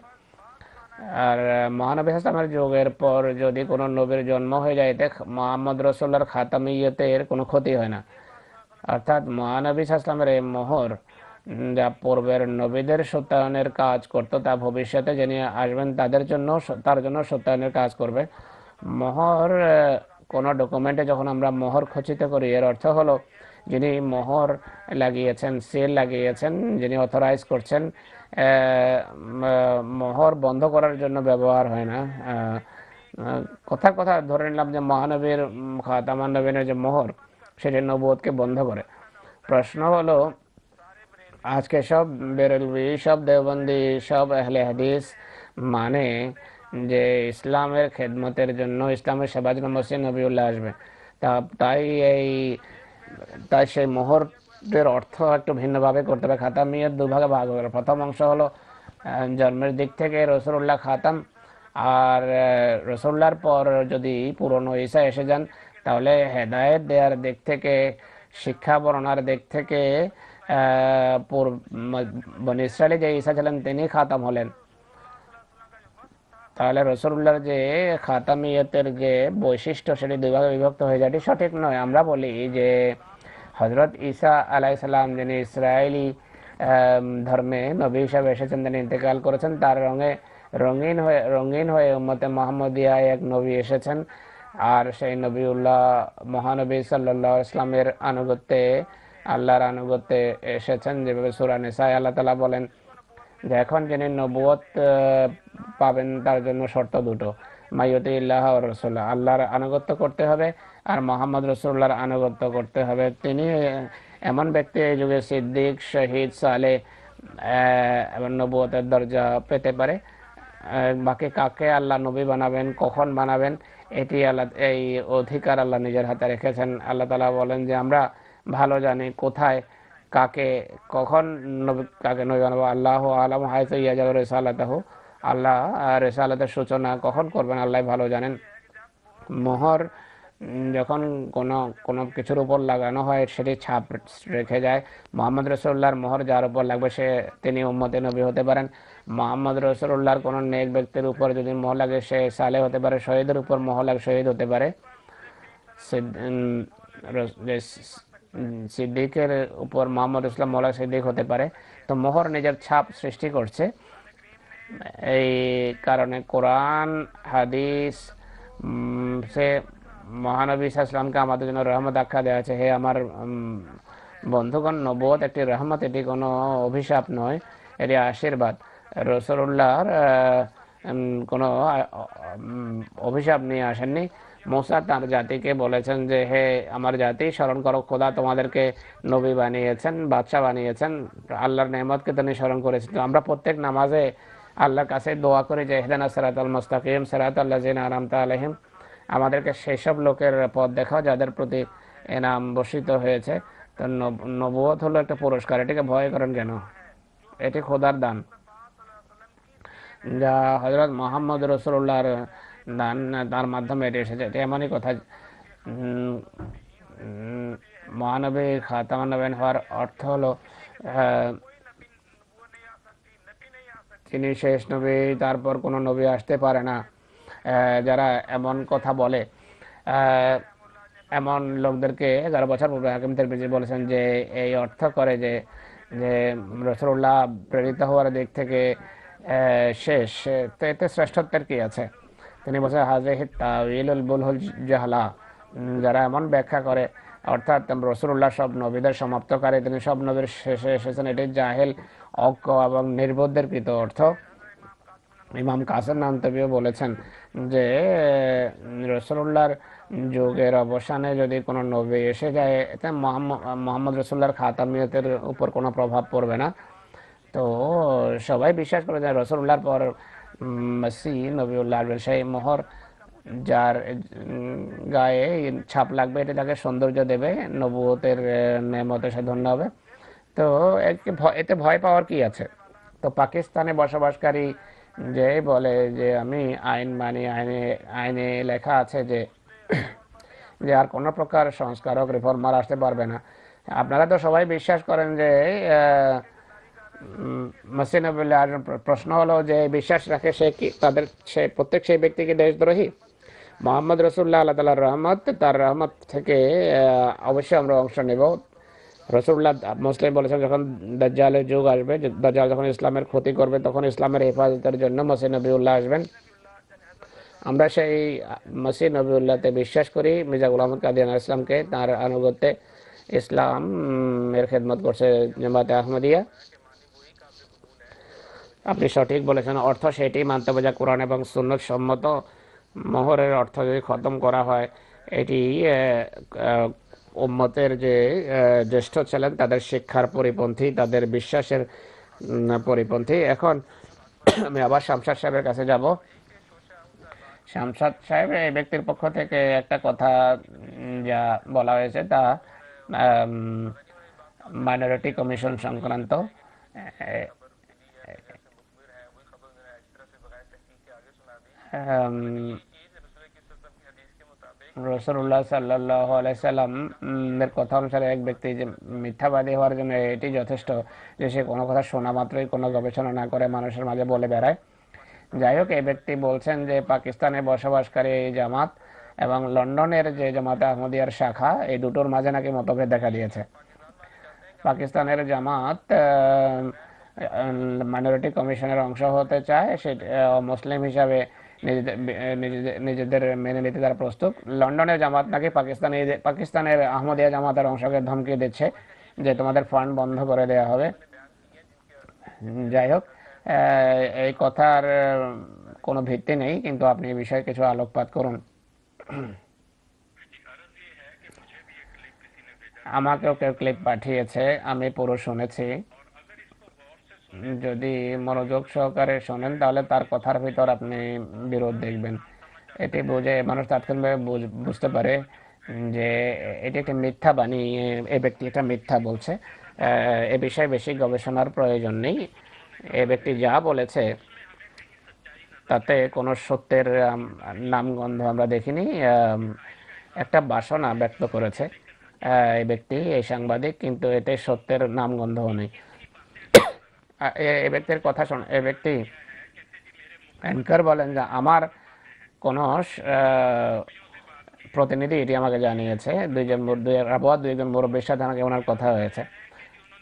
আর মহানবী হাসলামের যুগের পর যদি কোনো নবীর জন্ম হয়ে যায় এতে মোহাম্মদ রসুল্লার খাতামিয়তের কোনো ক্ষতি হয় না। অর্থাৎ মহানবী হাসলামের এই মোহর যা পূর্বের নবীদের সত্যায়নের কাজ করত, তা ভবিষ্যতে যিনি আসবেন তাদের জন্য তার জন্য সত্যায়নের কাজ করবে। মোহর কোনো ডকুমেন্টে যখন আমরা মোহর খচিত করি, এর অর্থ হলো যিনি মোহর লাগিয়েছেন সেল লাগিয়েছেন, যিনি অথরাইজ করছেন মোহর বন্ধ করার জন্য ব্যবহার হয় না। কথা কথা ধরে নিলাম যে মহানবীর খাতামান নবীনের যে মোহর, সেটি নবুয়তকে বন্ধ করে। প্রশ্ন হলো আজকে সব বেরলবি, সব দেওবন্দি, সব আহলে হাদিস মানে যে ইসলামের খেদমতের জন্য ইসলামের সেবার জন্য মসজিদ নবীউল্লাহ আসবে। তা, তাই এই, তাই সেই মোহরের অর্থ একটু ভিন্নভাবে করতে হবে। খাতামিয়ত দুভাগে ভাগ হবে। প্রথম অংশ হলো জন্মের দিক থেকে রসুল্লাহ খাতাম। আর রসুল্লার পর যদি পুরনো ঈসা এসে যান, তাহলে হেদায়েত দেওয়ার দিক থেকে, শিক্ষা বর্ণার দিক থেকে পূর্ব- ইসরায়েলে যে ঈসা ছিলেন, তিনি খাতাম হলেন। তাহলে রসুল্লাহর যে খাতামিয়তের যে বৈশিষ্ট্য, সেটি দুই ভাগে বিভক্ত হয়ে যায়। সঠিক নয়। আমরা বলি যে হজরত ঈসা আলাইসাল্লাম যিনি ইসরায়েলি ধর্মে নবী হিসাবে এসেছেন, তিনি ইন্তেকাল করেছেন, তার রঙে রঙিন হয়ে রঙিন হয়ে উম্মতে মোহাম্মদিয়ায় এক নবী এসেছেন। আর সেই নবীউল্লাহ মহানবী সাল্লাহ ইসলামের আনুগত্যে আল্লাহর আনুগত্যে এসেছেন, যেভাবে সুরা নিসায় আল্লাহ তালা বলেন যে, এখন যিনি নবুয়ত পাবেন, তার জন্য শর্ত দুটো। মাইয়তি ইল্লাহ ও রসুল্লাহ আল্লাহর আনুগত্য করতে হবে আর মোহাম্মদ রসুল্লাহর আনুগত্য করতে হবে। তিনি এমন ব্যক্তি এই যুগে সিদ্দিক, শহীদ, সালে এবং নবুয়তের দরজা পেতে পারে। বাকি কাকে আল্লাহ নবী বানাবেন, কখন বানাবেন, এটি আল্লাহ, এই অধিকার আল্লাহ নিজের হাতে রেখেছেন। আল্লাহ তালা বলেন যে, আমরা ভালো জানে কোথায়, কাকে, কখন কাকে নবী আল্লাহ আলম হায়তো ইয়াজাব রেসালাতাহ। আল্লাহ রেসালাতের সূচনা কখন করবেন? আল্লাহ ভালো জানেন। মোহর যখন কোনো কোনো কিছুর উপর লাগানো হয়, সেটি ছাপ রেখে যায়। মোহাম্মদ রসুল্লাহর মোহর যার উপর লাগবে, সে, তিনি উম্মতে নবী হতে পারেন। মোহাম্মদ রসুল্লাহর কোনো নেক ব্যক্তির উপর যদি মোহ লাগে, সে সালে হতে পারে। শহীদের উপর মোহ লাগে, শহীদ হতে পারে। সিদ্দিকের উপর মোহাম্মদ ইসলাম মৌলা সিদ্দিক হতে পারে। তো মোহর নিজের ছাপ সৃষ্টি করছে। এই কারণে কোরআন, হাদিস সে মহানবী ইসলামকে আমাদের জন্য রহমত আখ্যা দেওয়া আছে। হে আমার বন্ধুগণ নবত একটি রহমত, এটি কোনো অভিশাপ নয়, এটি আশীর্বাদ। রসুল্লাহর কোনো অভিশাপ নিয়ে আসেননি। মোসা তার জাতিকে বলেছেন যে, হে আমার জাতি, স্মরণ করো, খোদা তোমাদেরকে নবী বানিয়েছেন বাদশা বানিয়েছেন। আল্লাহর নেহমতকে তিনি স্মরণ করেছেন আমরা প্রত্যেক নামাজে আল্লাহর কাছে দোয়া করি যে হেদানা সেরাত আল মুস্তাকিম সেরাত আল্লাহ জিন আরামতা আলহিম আমাদেরকে সেই সব লোকের পথ দেখাও যাদের প্রতি এনাম বর্ষিত হয়েছে। তো নব- নবুয়ত হলো একটা পুরস্কার। এটাকে ভয় করেন কেন? এটি খোদার দান। যা হজরত মোহাম্মদ রসুল্লাহর দান, তার মাধ্যমে এটি এসেছে। এটি এমনই কথা মহানবী খাতামান নবেন হওয়ার অর্থ হলো তিনি শেষ নবী, তারপর কোনো নবী আসতে পারে না। যারা এমন কথা বলে এমন লোকদেরকে এগারো বছর পূর্বে হাকিম তিরমিজি বলেছেন যে, এই অর্থ করে যে যে রসুল্লাহ প্রেরিত হওয়ার দিক থেকে শেষ। তো এতে শ্রেষ্ঠত্বের কি আছে? তিনি বলছেন, হাজে তাউইলুল বুলহুল জাহলা। যারা এমন ব্যাখ্যা করে, অর্থাৎ রসুল্লাহ সব নবীদের সমাপ্তকারী, তিনি সব নবীর শেষে এসেছেন, এটি জাহেল, অজ্ঞ এবং নির্বোধের কৃত অর্থ। ইমাম কাসেম নান্তবীও বলেছেন যে রসুল্লাহর যুগের অবসানে যদি কোনো নবী এসে যায়, এতে মোহাম্মদ রসুল্লাহর খাতামিয়তের উপর কোনো প্রভাব পড়বে না। তো সবাই বিশ্বাস করে যে রসুল্লাহর পর মাসি নবীউল্লাহ আসবেন সেই মোহর, যার গায়ে ছাপ লাগবে, এটা তাকে সৌন্দর্য দেবে, নবুয়তের নেমতে সে ধন্য হবে। তো এতে ভয় পাওয়ার কি আছে? তো পাকিস্তানে বসবাসকারী যে বলে যে আমি আইন মানি, আইনে আইনে লেখা আছে যে যে আর কোনো প্রকার সংস্কারক, রিফর্মার আসতে পারবে না। আপনারা তো সবাই বিশ্বাস করেন যে মাসিনবুল্লাহ প্রশ্ন হলো যে বিশ্বাস রাখে সে কি? তাদের, সে প্রত্যেক সেই ব্যক্তি কি দেশদ্রোহী? মোহাম্মদ রসুল্লাহ আল্লাহ তালার রহমত, তার রহমত থেকে অবশ্যই আমরা অংশ নেব। রসুল্লাহ মুসলিম বলেছেন, যখন দাজ্জালের যুগ আসবে দাজ্জাল যখন ইসলামের ক্ষতি করবে, তখন ইসলামের হেফাজতের জন্য মসিদ নবীউল্লাহ আসবেন। আমরা সেই মসিদ নবীউল্লাহতে বিশ্বাস করি, মির্জা গুলাম কাদিয়ান ইসলামকে, তার আনুগত্যে ইসলাম এর খেদমত করছে জামাতে আহমদিয়া। আপনি সঠিক বলেছেন। অর্থ সেটি মানতে হবে যা কোরআন এবং সুন্নত সম্মত। মোহরের অর্থ যদি খতম করা হয়, এটি উম্মতের যে জ্যেষ্ঠ ছিলেন, তাদের শিক্ষার পরিপন্থী, তাদের বিশ্বাসের পরিপন্থী। এখন আমি আবার শামসাদ সাহেবের কাছে যাব। শামসাদ সাহেব এই ব্যক্তির পক্ষ থেকে একটা কথা যা বলা হয়েছে, তা মাইনরিটি কমিশন সংক্রান্ত। রসুল্লাহ সাল্লাহ আলাইসাল্লাম এর কথা অনুসারে এক ব্যক্তি যে মিথ্যাবাদী হওয়ার জন্য এটি যথেষ্ট যে সে কোনো কথা শোনা মাত্রই কোনো গবেষণা না করে মানুষের মাঝে বলে বেড়ায়। যাই হোক, এই ব্যক্তি বলছেন যে পাকিস্তানে বসবাসকারী এই জামাত এবং লন্ডনের যে জামাতে আহমদিয়ার শাখা, এই দুটোর মাঝে নাকি মতভেদ দেখা দিয়েছে। পাকিস্তানের জামাত মাইনরিটি কমিশনের অংশ হতে চায়, সে মুসলিম হিসাবে নিজেদের নিজেদের মেনে নিতে তারা প্রস্তুত। লন্ডনের জামাত নাকি পাকিস্তানি, পাকিস্তানের আহমদিয়া জামাতের অংশকে ধমকি দিচ্ছে যে তোমাদের ফান্ড বন্ধ করে দেওয়া হবে। যাই হোক এই কথার কোনো ভিত্তি নেই, কিন্তু আপনি এই বিষয়ে কিছু আলোকপাত করুন। আমাকেও কেউ ক্লিপ পাঠিয়েছে, আমি পুরো শুনেছি। যদি মনোযোগ সহকারে শোনেন, তাহলে তার কথার ভিতর আপনি বিরোধ দেখবেন। এটি বুঝে মানুষ তাৎক্ষণিকভাবে বুঝ- বুঝতে পারে যে এটি একটি মিথ্যা বাণী, এ ব্যক্তি একটা মিথ্যা বলছে। এ বিষয়ে বেশি গবেষণার প্রয়োজন নেই। এ ব্যক্তি যা বলেছে, তাতে কোনো সত্যের নামগন্ধ আমরা দেখিনি। একটা বাসনা ব্যক্ত করেছে এই ব্যক্তি, এই সাংবাদিক, কিন্তু এতে সত্যের নামগন্ধও নেই। এ- ব্যক্তির কথা শোন এই ব্যক্তি অ্যাঙ্কার বলেন যে আমার কোনো প্রতিনিধি এটি আমাকে জানিয়েছে। দুইজন রাবোয়া দুইজন মুরব্বীর সাথে আমাকে ওনার কথা হয়েছে।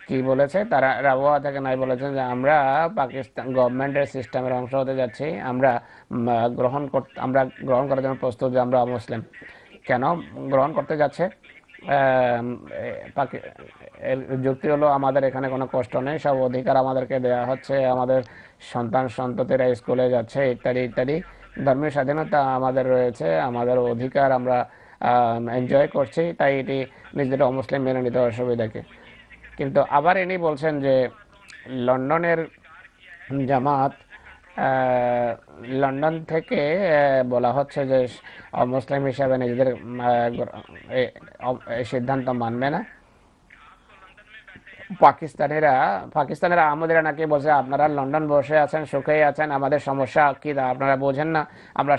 কি বলেছে? তারা রাবোয়া থেকে নাই বলেছেন যে আমরা পাকিস্তান গভর্নমেন্টের সিস্টেমের অংশ হতে যাচ্ছি। আমরা গ্রহণ করতে আমরা গ্রহণ করার জন্য প্রস্তুত যে আমরা মুসলিম কেন গ্রহণ করতে যাচ্ছে? এ, যুক্তি হলো আমাদের এখানে কোনো কষ্ট নেই, সব অধিকার আমাদেরকে দেওয়া হচ্ছে, আমাদের সন্তান সন্ততিরা স্কুলে যাচ্ছে, ইত্যাদি ইত্যাদি। ধর্মীয় স্বাধীনতা আমাদের রয়েছে, আমাদের অধিকার আমরা এনজয় করছি, তাই এটি নিজেদের অমুসলিম মেনে নিতে অসুবিধা কি কিন্তু আবার ইনি বলছেন যে, লন্ডনের জামাত লন্ডন থেকে বলা হচ্ছে যে মুসলিম হিসাবে নিজেদের সিদ্ধান্ত মানবে না। পাকিস্তানিরা, পাকিস্তানের আহমদিরা নাকি বলছে, আপনারা লন্ডন বসে আছেন, সুখেই আছেন, আমাদের সমস্যা কি আপনারা বোঝেন না। আমরা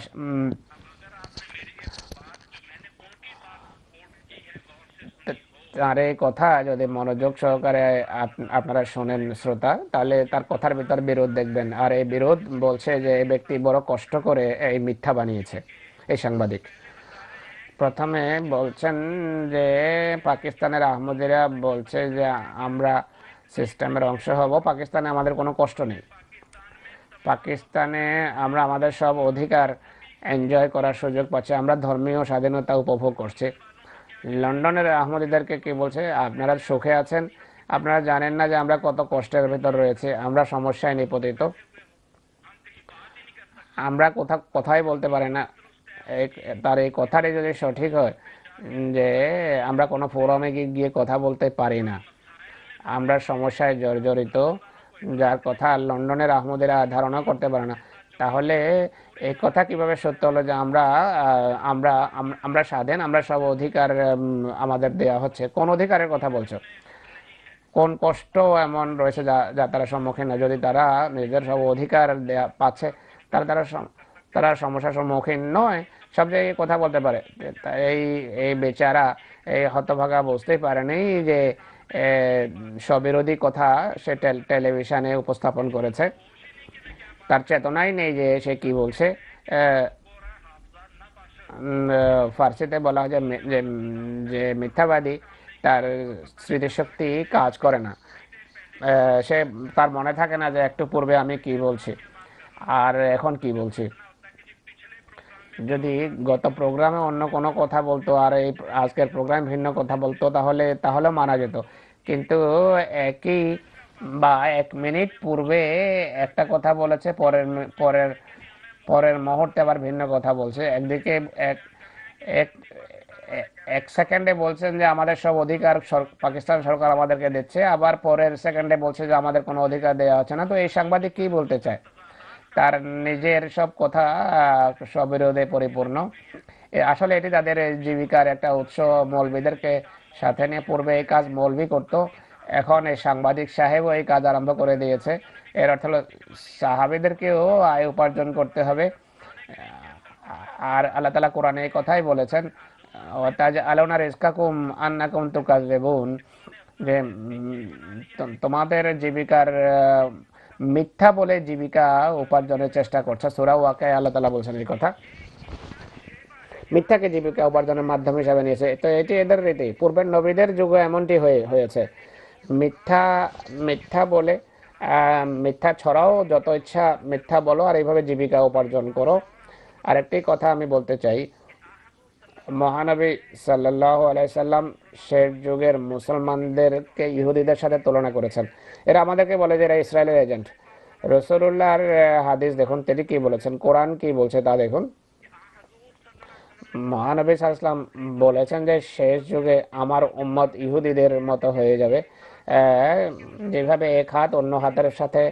তার এই কথা যদি মনোযোগ সহকারে আপ- আপনারা শোনেন শ্রোতা, তাহলে তার কথার ভিতর বিরোধ দেখবেন। আর এই বিরোধ বলছে যে, এই ব্যক্তি বড় কষ্ট করে এই মিথ্যা বানিয়েছে, এই সাংবাদিক। প্রথমে বলছেন যে, পাকিস্তানের আহমদিরা বলছে যে, আমরা সিস্টেমের অংশ হব, পাকিস্তানে আমাদের কোনো কষ্ট নেই। পাকিস্তানে আমরা, আমাদের সব অধিকার এনজয় করার সুযোগ পাচ্ছি, আমরা ধর্মীয় স্বাধীনতা উপভোগ করছি। লন্ডনের আহমদীদেরকে কি বলছে? আপনারা সুখে আছেন। আপনারা জানেন না যে আমরা কত কষ্টের ভেতর রয়েছে। আমরা সমস্যায় নিপতিত। আমরা কোথা কথাই বলতে পারি না। তার এই কথাটি যদি সঠিক হয়, যে আমরা কোনো ফোরামে গিয়ে গিয়ে কথা বলতে পারি না। আমরা সমস্যায় জর্জরিত। যার কথা লন্ডনের আহমদিরা ধারণা করতে পারে না। তাহলে এই কথা কীভাবে সত্য হলো যে আমরা আমরা আমরা স্বাধীন, আমরা সব অধিকার আমাদের দেয়া হচ্ছে? কোন অধিকারের কথা বলছো? কোন কষ্ট এমন রয়েছে যা যা তারা সম্মুখীন যদি তারা নিজেদের সব অধিকার দেয়া পাচ্ছে তারা তারা তারা সমস্যার সম্মুখীন নয়। সব জায়গায় কথা বলতে পারে। এই এই বেচারা, এই হতভাগা বুঝতেই পারেনি যে স্ববিরোধী কথা সে টেলিভিশনে উপস্থাপন করেছে। তার চেতনাই নেই যে সে কি বলছে। ফার্সিতে বলা হয় যে যে মিথ্যাবাদী তার স্মৃতিশক্তি কাজ করে না। সে তার মনে থাকে না যে একটু পূর্বে আমি কি বলছি, আর এখন কি বলছি। যদি গত প্রোগ্রামে অন্য কোনো কথা বলতো, আর এই আজকের প্রোগ্রাম ভিন্ন কথা বলতো, তাহলে তাহলে মানা যেত। কিন্তু একই বা এক মিনিট পূর্বে একটা কথা বলেছে পরের পরের পরের মুহূর্তে আবার ভিন্ন কথা বলছে। একদিকে এক এক এক সেকেন্ডে বলছেন যে আমাদের সব অধিকার পাকিস্তান সরকার আমাদেরকে দিচ্ছে আবার পরের সেকেন্ডে বলছে যে আমাদের কোনো অধিকার দেওয়া হচ্ছে না। তো এই সাংবাদিক কি বলতে চায়? তার নিজের সব কথা আহ, স্ববিরোধে পরিপূর্ণ। আসলে এটি তাদের জীবিকার একটা উৎস। মৌলবীদেরকে সাথে নিয়ে পূর্বে এই কাজ মৌলবী করতো। এখন এই সাংবাদিক সাহেবও এই কাজ আরম্ভ করে দিয়েছে। এর অর্থ হলো সাহাবিদেরকেও আয় উপার্জন করতে হবে। আর আল্লাহ তালা কোরআনে এই কথাই বলেছেন তাজ আলোনা রেজকাকুম আন্নাকুম তুকাজ্জিবুন যে উম, তো- তোমাদের জীবিকার মিথ্যা বলে জীবিকা উপার্জনের চেষ্টা করছে। সূরা ওয়াকায় আল্লাহ তালা বলছেন এই কথা। মিথ্যাকে জীবিকা উপার্জনের মাধ্যম হিসাবে নিয়েছে। তো এটি এদের রীতি। পূর্বের নবীদের যুগে এমনটি হয়ে হয়েছে। মিথ্যা মিথ্যা বলে মিথ্যা ছড়াও, যত ইচ্ছা মিথ্যা বলো আর এইভাবে জীবিকা উপার্জন করো। আরেকটি কথা আমি বলতে চাই, মহানবী সাল্লাহ আলাইসাল্লাম শেষ যুগের মুসলমানদেরকে ইহুদিদের সাথে তুলনা করেছেন। এরা আমাদেরকে বলে যে এরা ইসরায়েলের এজেন্ট। রসুল্লাহর হাদিস দেখুন, তিনি কি বলেছেন, কোরআন কি বলছে তা দেখুন। মহানবী সাল্লাম বলেছেন যে শেষ যুগে আমার উম্মত ইহুদিদের মতো হয়ে যাবে। যেভাবে এক হাত অন্য হাতের সাথে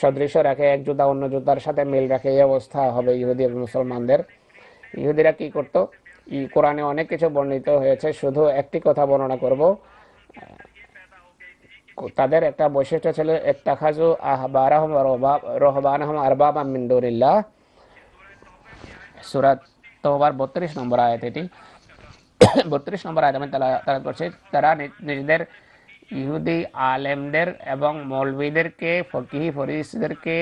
সদৃশ রাখে, এক জুতা অন্য জুতার সাথে মিল রাখে, এই অবস্থা হবে ইহুদি এবং মুসলমানদের। ইহুদিরা কি করতো? ই কোরআনে অনেক কিছু বর্ণিত হয়েছে, শুধু একটি কথা বর্ণনা করব। তাদের একটা বৈশিষ্ট্য ছিল ইত্তাখাজু আহবারাহুম রহবানাহুম আরবাবা মিন দুনিল্লাহ সুরাত তোবার বত্রিশ নম্বর আয়াত এটি। বত্রিশ নম্বর আয়াত তারা করছে তারা নিজেদের ইহুদি আলেমদের এবং মৌলবীদেরকে ফকিহি ফরিসদেরকে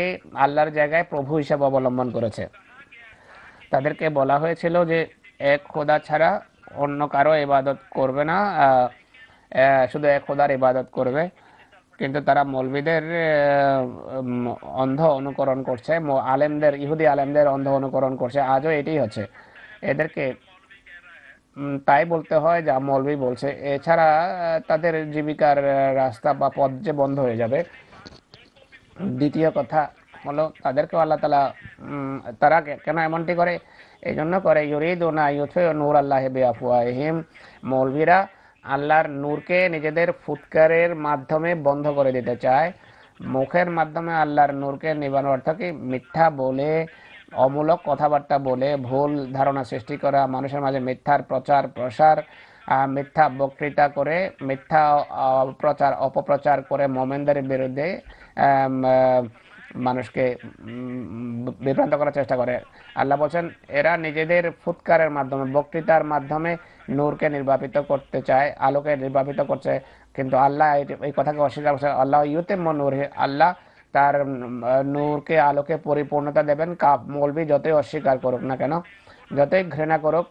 আল্লাহর জায়গায় প্রভু হিসাবে অবলম্বন করেছে। তাদেরকে বলা হয়েছিল যে, এক খোদা ছাড়া অন্য কারও ইবাদত করবে না শুধু এক খোদার ইবাদত করবে। কিন্তু তারা মৌলবীদের অন্ধ অনুকরণ করছে আলেমদের, ইহুদি আলেমদের অন্ধ অনুকরণ করছে। আজও এটাই হচ্ছে। এদেরকে তাই বলতে হয় যা মৌলবী বলছে। এছাড়া তাদের জীবিকার রাস্তা বা পথ যে বন্ধ হয়ে যাবে, দ্বিতীয় কথা হলো তাদেরকেও আল্লাহ তালা তারা কেন এমনটি করে? এই জন্য করে ইউরিদ ও না ইউথ নূর আল্লাহ বেআফুয়াহিম মৌলভীরা আল্লাহর নূরকে নিজেদের ফুৎকারের মাধ্যমে বন্ধ করে দিতে চায়। মুখের মাধ্যমে আল্লাহর নূরকে নিবানোর অর্থ কি? মিথ্যা বলে অমূলক কথাবার্তা বলে ভুল ধারণা সৃষ্টি করা, মানুষের মাঝে মিথ্যার প্রচার, প্রসার মিথ্যা বক্তৃতা করে, মিথ্যা প্রচার, অপপ্রচার করে মোমেনদের বিরুদ্ধে মানুষকে বিভ্রান্ত করার চেষ্টা করে। আল্লাহ বলছেন, এরা নিজেদের ফুৎকারের মাধ্যমে, বক্তৃতার মাধ্যমে নূরকে নির্বাপিত করতে চায়, আলোকে নির্বাপিত করছে। কিন্তু আল্লাহ এই- কথাকে অস্বীকার করছে। আল্লাহ ইউতে নূর আল্লাহ তার নূরকে আলোকে পরিপূর্ণতা দেবেন। কাপ মৌলবি যতই অস্বীকার করুক না কেন, যতই ঘৃণা করুক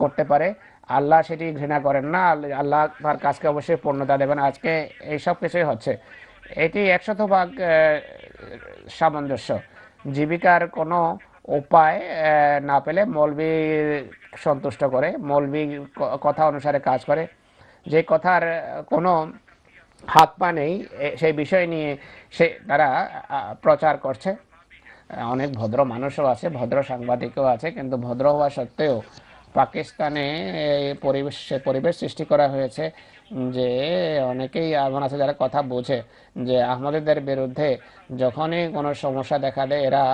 করতে পারে। আল্লাহ সেটি ঘৃণা করেন না। আল্লাহ তার কাজকে অবশ্যই পূর্ণতা দেবেন। আজকে এইসব কিছুই হচ্ছে। এটি একশত ভাগ সামঞ্জস্য। জীবিকার কোনো উপায় না পেলে মৌলবি সন্তুষ্ট করে, মৌলবি কথা অনুসারে কাজ করে। যে কথার কোনো হাত পা নেই সেই বিষয় নিয়ে সে তারা প্রচার করছে। অনেক ভদ্র মানুষও আছে, ভদ্র সাংবাদিকও আছে, কিন্তু ভদ্র হওয়া সত্ত্বেও পাকিস্তানে পরিবেশ পরিবেশ সৃষ্টি করা হয়েছে যে অনেকেই এমন আছে যারা কথা বোঝে যে আহমদীদের বিরুদ্ধে যখনই কোনো সমস্যা দেখা দেয়, এরা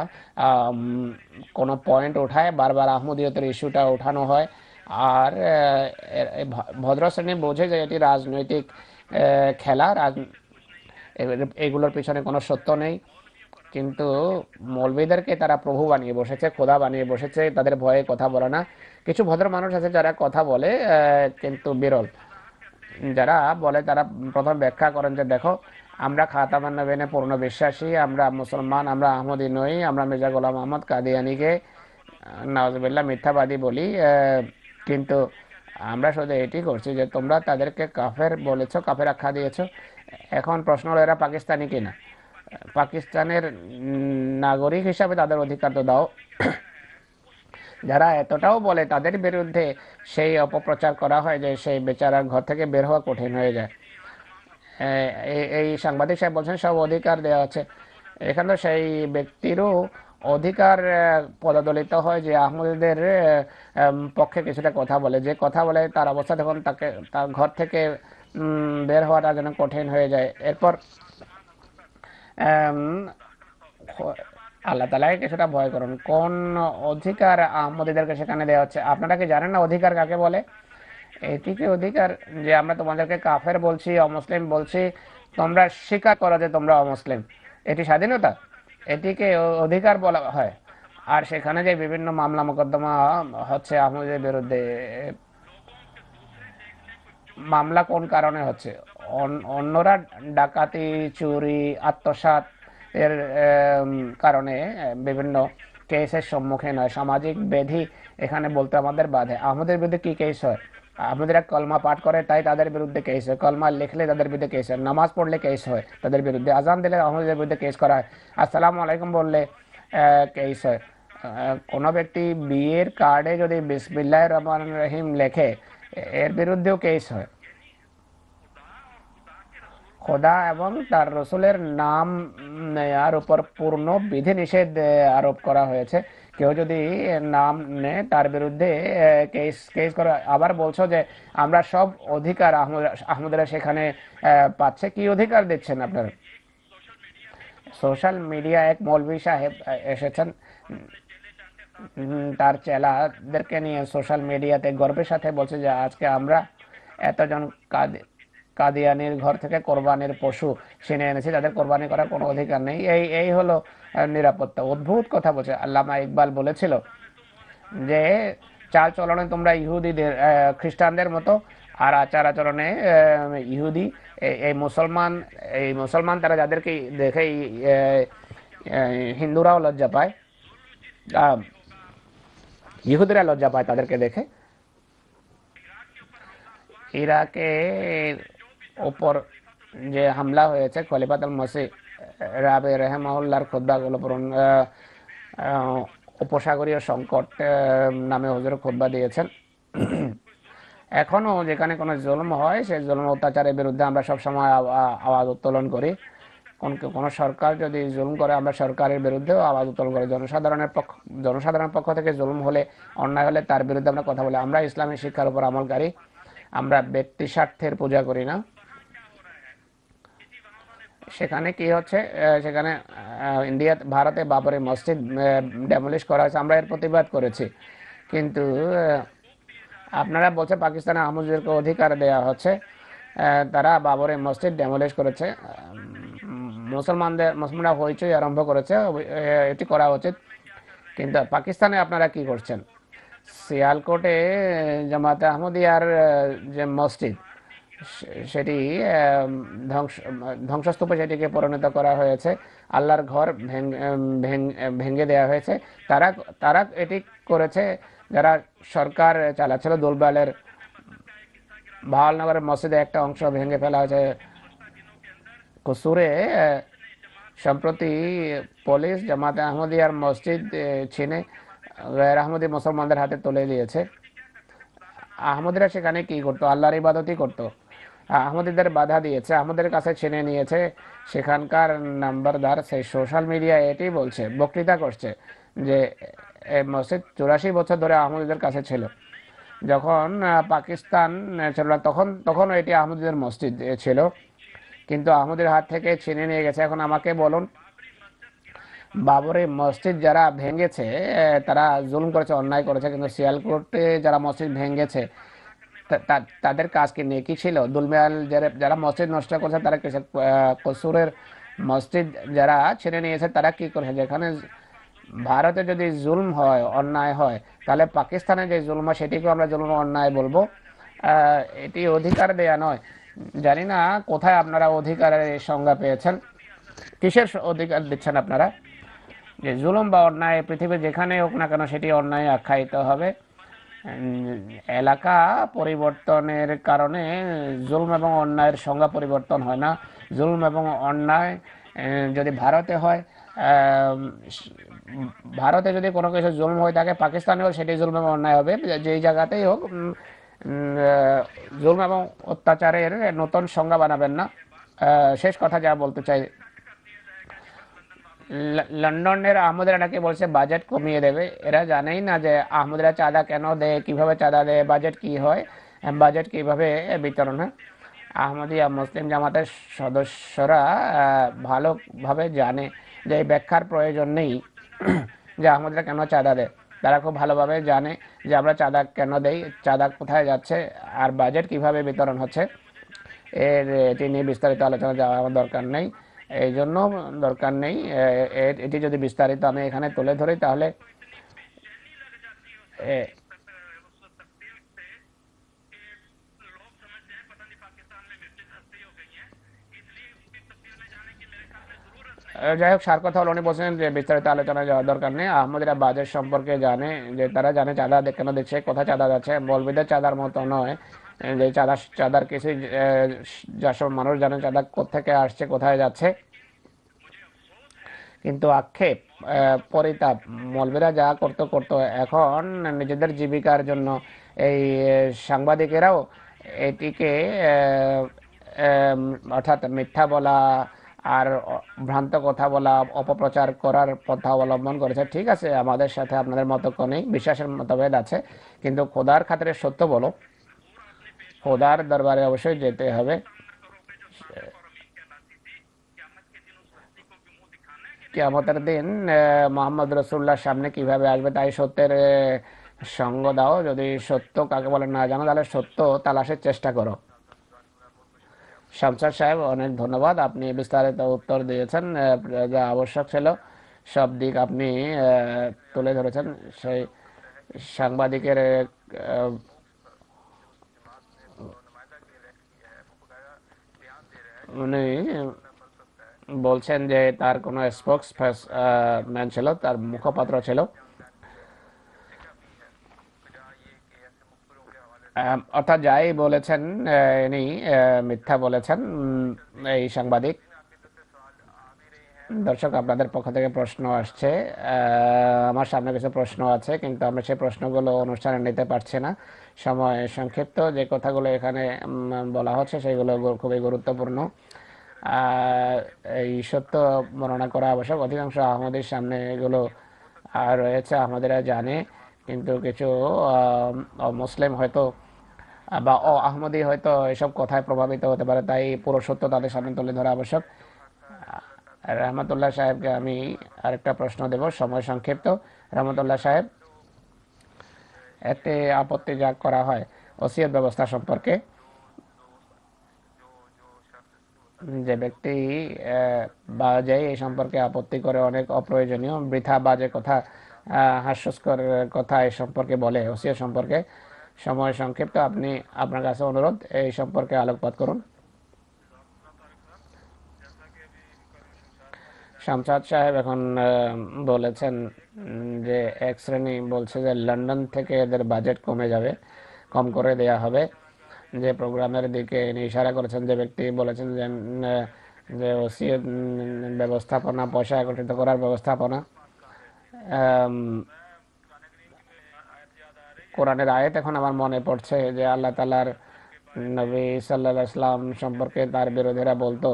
কোনো পয়েন্ট ওঠায়, বারবার আহমদীয়তের ইস্যুটা ওঠানো হয়। আর ভদ্র শ্রেণি বোঝে যে এটি রাজনৈতিক আহ, খেলা রাজ এগুলোর পিছনে কোনো সত্য নেই। কিন্তু মৌলবীদেরকে তারা প্রভু বানিয়ে বসেছে খোদা বানিয়ে বসেছে তাদের ভয়ে কথা বলে না। কিছু ভদ্র মানুষ আছে যারা কথা বলে কিন্তু বিরল। যারা বলে তারা প্রথম ব্যাখ্যা করেন যে দেখো আমরা খাতামান নবীনে পূর্ণ বিশ্বাসী আমরা মুসলমান আমরা আহমদি নই আমরা মির্জা গোলাম আহমদ কাদিয়ানিকে নওয়াজবিল্লাহ মিথ্যাবাদী বলি। কিন্তু আমরা শুধু এটি করছি যে তোমরা তাদেরকে কাফের বলেছ, কাফের আখ্যা দিয়েছ। এখন প্রশ্ন হলো, এরা পাকিস্তানি কিনা? পাকিস্তানের নাগরিক হিসাবে তাদের অধিকার তো দাও। যারা এতটাও বলে তাদের বিরুদ্ধে সেই অপপ্রচার করা হয় যে সেই বেচারার ঘর থেকে বের হওয়া কঠিন হয়ে যায়। এই সাংবাদিক সাহেব বলছেন, সব অধিকার দেওয়া আছে। এখানে সেই ব্যক্তিরও অধিকার পদদলিত হয় যে আহমদীদের পক্ষে কিছুটা কথা বলে। যে কথা বলে তার অবস্থা তখন তাকে, তার ঘর থেকে বের হওয়াটা যেন কঠিন হয়ে যায়। এরপর আল্লাহ তালাকে কিছুটা ভয় করুন। কোন অধিকার আহমদীদেরকে সেখানে দেওয়া হচ্ছে? আপনারা কি জানেন না অধিকার কাকে বলে? এটিকে অধিকার? যে আমরা তোমাদেরকে কাফের বলছি, অমুসলিম বলছি, তোমরা স্বীকার করো যে তোমরা অমুসলিম। এটি স্বাধীনতা? এটিকে অধিকার বলা হয়। আর সেখানে যে বিভিন্ন মামলা মোকদ্দমা হচ্ছে আহমদের বিরুদ্ধে, মামলা কোন কারণে হচ্ছে? অন- অন্যরা ডাকাতি, চুরি, আত্মসাৎ এর কারণে বিভিন্ন কেসের সম্মুখীন হয়। সামাজিক ব্যাধি এখানে বলতে আমাদের বাধে। আমাদের বিরুদ্ধে কি কেস হয়? আমাদেরা কলমা পাঠ করে তাই তাদের বিরুদ্ধে কেস হয়। কলমা লিখলে তাদের বিরুদ্ধে কেস হয়। নামাজ পড়লে কেস হয় তাদের বিরুদ্ধে। আজান দিলে আমাদের বিরুদ্ধে কেস করা হয়। আসসালামু আলাইকুম বললে কেস হয়। কোনো ব্যক্তি বিয়ের কার্ডে যদি বিসমিল্লাহ রহমান রহিম লেখে এর বিরুদ্ধেও কেস হয়। খোদা এবং তার রসুলের নাম নেয়ার উপর পূর্ণ বিধিনিষেধ আহ, আরোপ করা হয়েছে। কেউ যদি নাম নেয়, তার বিরুদ্ধে কেস কেস করে আবার বলছো যে, আমরা সব অধিকার আহমদ, আহমদরা সেখানে পাচ্ছে। কি অধিকার দিচ্ছেন আপনারা? সোশ্যাল মিডিয়া এক মৌলভী সাহেব এসেছেন। তার চেলাদেরকে নিয়ে সোশ্যাল মিডিয়াতে গর্বের সাথে বলছে যে, আজকে আমরা এতজন কাদি- কাদিয়ানির ঘর থেকে কোরবানির পশু কিনে এনেছে তাদের কোরবানি করার কোনো অধিকার নেই। এই এই হলো নিরাপত্তা। অদ্ভুত কথা বলছে। আল্লামা ইকবাল বলেছিল যে, চাল চলনে তোমরা ইহুদিদের খ্রিস্টানদের মতো, আর আচার আচরণে ইহুদি এই- মুসলমান, এই মুসলমান তারা যাদেরকে দেখে হিন্দুরাও লজ্জা পায়। ইহুদিরা লজ্জা পায় তাদেরকে দেখে। ইরাকের উপর যে হামলা হয়েছে, খলিফাতুল মসি রাবে রেহমাউল্লার খুদ্বাগুলো পূরণ উপসাগরীয় সংকট নামে হুজুর খুদ্া দিয়েছেন। এখনও যেখানে কোনো জুলুম হয়, সেই জুলুম অত্যাচারের বিরুদ্ধে আমরা সবসময় আওয়া- আওয়াজ উত্তোলন করি। কোন, কোনো সরকার যদি জুলুম করে, আমরা সরকারের বিরুদ্ধেও আওয়াজ উত্তোলন করি। জনসাধারণের পক্ষ জনসাধারণের পক্ষ থেকে জুলুম হলে, অন্যায় হলে তার বিরুদ্ধে আমরা কথা বলি। আমরা ইসলামী শিক্ষার উপর আমলকারী। আমরা ব্যক্তি স্বার্থের পূজা করি না। সেখানে কি হচ্ছে? সেখানে ইন্ডিয়া ভারতে বাবরি মসজিদ ডেমলিশ করা হয়েছে। আমরা এর প্রতিবাদ করেছি। কিন্তু আপনারা বলছে পাকিস্তানে আহমদদেরকে অধিকার দেওয়া হচ্ছে। তারা বাবরি মসজিদ ডেমলিশ করেছে। মুসলমানদের মুসলমানরা হইচই আরম্ভ করেছে। এটি করা উচিত। কিন্তু পাকিস্তানে আপনারা কি করছেন? সিয়ালকোটে জামাতে আহমদিয়ার আহ, যে মসজিদ সেটি ধ্বংস, ধ্বংসস্তূপে সেটিকে পরিণত করা হয়েছে। আল্লাহর ঘর ভেঙ- দেওয়া হয়েছে। তারা তারা এটি করেছে, যারা সরকার চালাচ্ছিল। দোলবালের ভাওয়ালনগরের মসজিদে একটা অংশ ভেঙে ফেলা হয়েছে। কসুরে সম্প্রতি পুলিশ জামাতে আহমদিয়ার মসজিদ ছিনে গैर আহমদি মুসলমানদের হাতে তুলে দিয়েছে। আহমদিরা সেখানে কি করতো? আল্লাহর ইবাদতই করতো। আহমদিদের বাধা দিয়েছে আমাদের কাছে ছিনে নিয়েছে। সেখানকার নাম্বারদার সেই সোশ্যাল মিডিয়া এটি বলছে বক্তৃতা করছে যে মসজিদ চুরাশি বছর ধরে আহমদিদের কাছে ছিল। যখন পাকিস্তান ছিল না, তখন তখন এটি আহমদিদের মসজিদ ছিল। কিন্তু আহমদের হাত থেকে ছিনে নিয়ে গেছে। এখন আমাকে বলুন বাবরি মসজিদ যারা ভেঙেছে তারা জুলুম করেছে অন্যায় করেছে কিন্তু শিয়ালকোটে যারা মসজিদ ভেঙেছে তাদের কাজ কি নেকি ছিল? দুলমিয়াল যারা যারা মসজিদ নষ্ট করছে, তারা কিসের কসুরের মসজিদ যারা ছেড়ে নিয়েছে, তারা কি করেছে? যেখানে ভারতে যদি জুলম হয়, অন্যায় হয়, তাহলে পাকিস্তানে যে জুলম হয় সেটিকে আমরা জুলম অন্যায় বলব। এটি অধিকার দেয়া নয়। জানি না কোথায় আপনারা অধিকারের সংজ্ঞা পেয়েছেন। কিসের অধিকার দিচ্ছেন আপনারা? যে জুলুম বা অন্যায়, পৃথিবীর যেখানে হোক না কেন, সেটি অন্যায় আখ্যায়িত হবে। এলাকা পরিবর্তনের কারণে জুলম এবং অন্যায়ের সংজ্ঞা পরিবর্তন হয় না। জুলম এবং অন্যায় যদি ভারতে হয় ভারতে যদি কোনো কিছু জুলম হয়ে থাকে, পাকিস্তানেও সেটি জুলম এবং অন্যায় হবে। যেই জায়গাতেই হোক জুলম এবং অত্যাচারের নতুন সংজ্ঞা বানাবেন না। শেষ কথা যা বলতে চাই লন্ডনের আহমদরা নাকি বলছে, বাজেট কমিয়ে দেবে। এরা জানেই না যে আহমদরা চাঁদা কেন দেয়, কীভাবে চাঁদা দেয়, বাজেট কি হয় বাজেট কীভাবে বিতরণ হয়। আহমদিয়া মুসলিম জামাতের সদস্যরা ভালোভাবে জানে যে এই ব্যাখ্যার প্রয়োজন নেই যে আহমদরা কেন চাঁদা দেয়। তারা খুব ভালোভাবে জানে যে আমরা চাঁদা কেন দেই, চাঁদা কোথায় যাচ্ছে, আর বাজেট কীভাবে বিতরণ হচ্ছে। এর, এটি নিয়ে বিস্তারিত আলোচনা যাওয়া আমার দরকার নেই। এই জন্য দরকার নেই। এটি যদি বিস্তারিত আমি এখানে তুলে ধরি তাহলে যাই হোক, সার কথা হলো উনি বলছেন যে বিস্তারিত আলোচনা যাওয়ার দরকার নেই। আহমদিরা বাজেট সম্পর্কে জানে, যে তারা জানে চাঁদা কেন দিচ্ছে, কোথায় চাঁদা যাচ্ছে মৌলবিদের চাঁদার মতো নয়। যে চাঁদা চাঁদার কিছুই আহ, সব মানুষ জানে চাঁদা কোথেকে আসছে কোথায় যাচ্ছে। কিন্তু আক্ষেপ পরিতাপ মৌলবীরা যা করতো করতো। এখন নিজেদের জীবিকার জন্য এই সাংবাদিকেরাও এটিকে অর্থাৎ মিথ্যা বলা আর ভ্রান্ত কথা বলা অপপ্রচার করার পথা অবলম্বন করেছে। ঠিক আছে আমাদের সাথে আপনাদের মতক্য নেই বিশ্বাসের মতভেদ আছে। কিন্তু খোদার খাতিরে সত্য বলো। খোদার দরবারে অবশ্যই যেতে হবে। কিয়ামতের দিন মোহাম্মদ রসুল্লাহর সামনে কীভাবে আসবে তাই সত্যের সঙ্গ দাও। যদি সত্য কাকে বলে না জানো, তাহলে সত্য তালাশের চেষ্টা করো। শামসার সাহেব, অনেক ধন্যবাদ। আপনি বিস্তারিত উত্তর দিয়েছেন যা আবশ্যক ছিল। সব দিক আপনি তুলে ধরেছেন। সেই সাংবাদিকের উনি বলছেন যে তার কোনো স্পোক্স ম্যান ছিল, তার মুখপাত্র ছিল। অর্থাৎ যাই বলেছেন ইনি মিথ্যা বলেছেন এই সাংবাদিক। দর্শক, আপনাদের পক্ষ থেকে প্রশ্ন আসছে। আমার সামনে কিছু প্রশ্ন আছে, কিন্তু আমরা সেই প্রশ্নগুলো অনুষ্ঠানে নিতে পারছি না। সময় সংক্ষিপ্ত, যে কথাগুলো এখানে বলা হচ্ছে সেগুলো খুবই গুরুত্বপূর্ণ। এই সত্য বর্ণনা করা আবশ্যক। অধিকাংশ আহমদের সামনে এগুলো রয়েছে, আহমদেরা জানে। কিন্তু কিছু মুসলিম হয়তো, বা অ আহমদি হয়তো এসব কথায় প্রভাবিত হতে পারে। তাই পুরো সত্য তাদের সামনে তুলে ধরা আবশ্যক। রহমতুল্লাহ সাহেবকে আমি আরেকটা প্রশ্ন দেব, সময় সংক্ষিপ্ত। রহমতুল্লাহ সাহেব, এতে আপত্তি যা করা হয়, ওসিয়ত ব্যবস্থা সম্পর্কে। যে ব্যক্তি বাজে এই সম্পর্কে আপত্তি করে অনেক অপ্রয়োজনীয়, বৃথা বাজে কথা হাস্যস্কর কথা এই সম্পর্কে বলে, ওসিয়ত সম্পর্কে। সময় সংক্ষিপ্ত, আপনি, আপনার কাছে অনুরোধ, এই সম্পর্কে আলোকপাত করুন। শামসাদ সাহেব এখন বলেছেন যে এক শ্রেণি বলছে যে লন্ডন থেকে এদের বাজেট কমে যাবে কম করে দেয়া হবে। যে প্রোগ্রামের দিকে ইশারা করেছেন যে ব্যক্তি বলেছেন যে যে উম, ব্যবস্থাপনা পয়সা একত্রিত করার ব্যবস্থাপনা কোরআনের আয়াত এখন আমার মনে পড়ছে যে আল্লাহ তালার নবী সাল্লাহ ইসলাম সম্পর্কে তার বিরোধীরা বলতো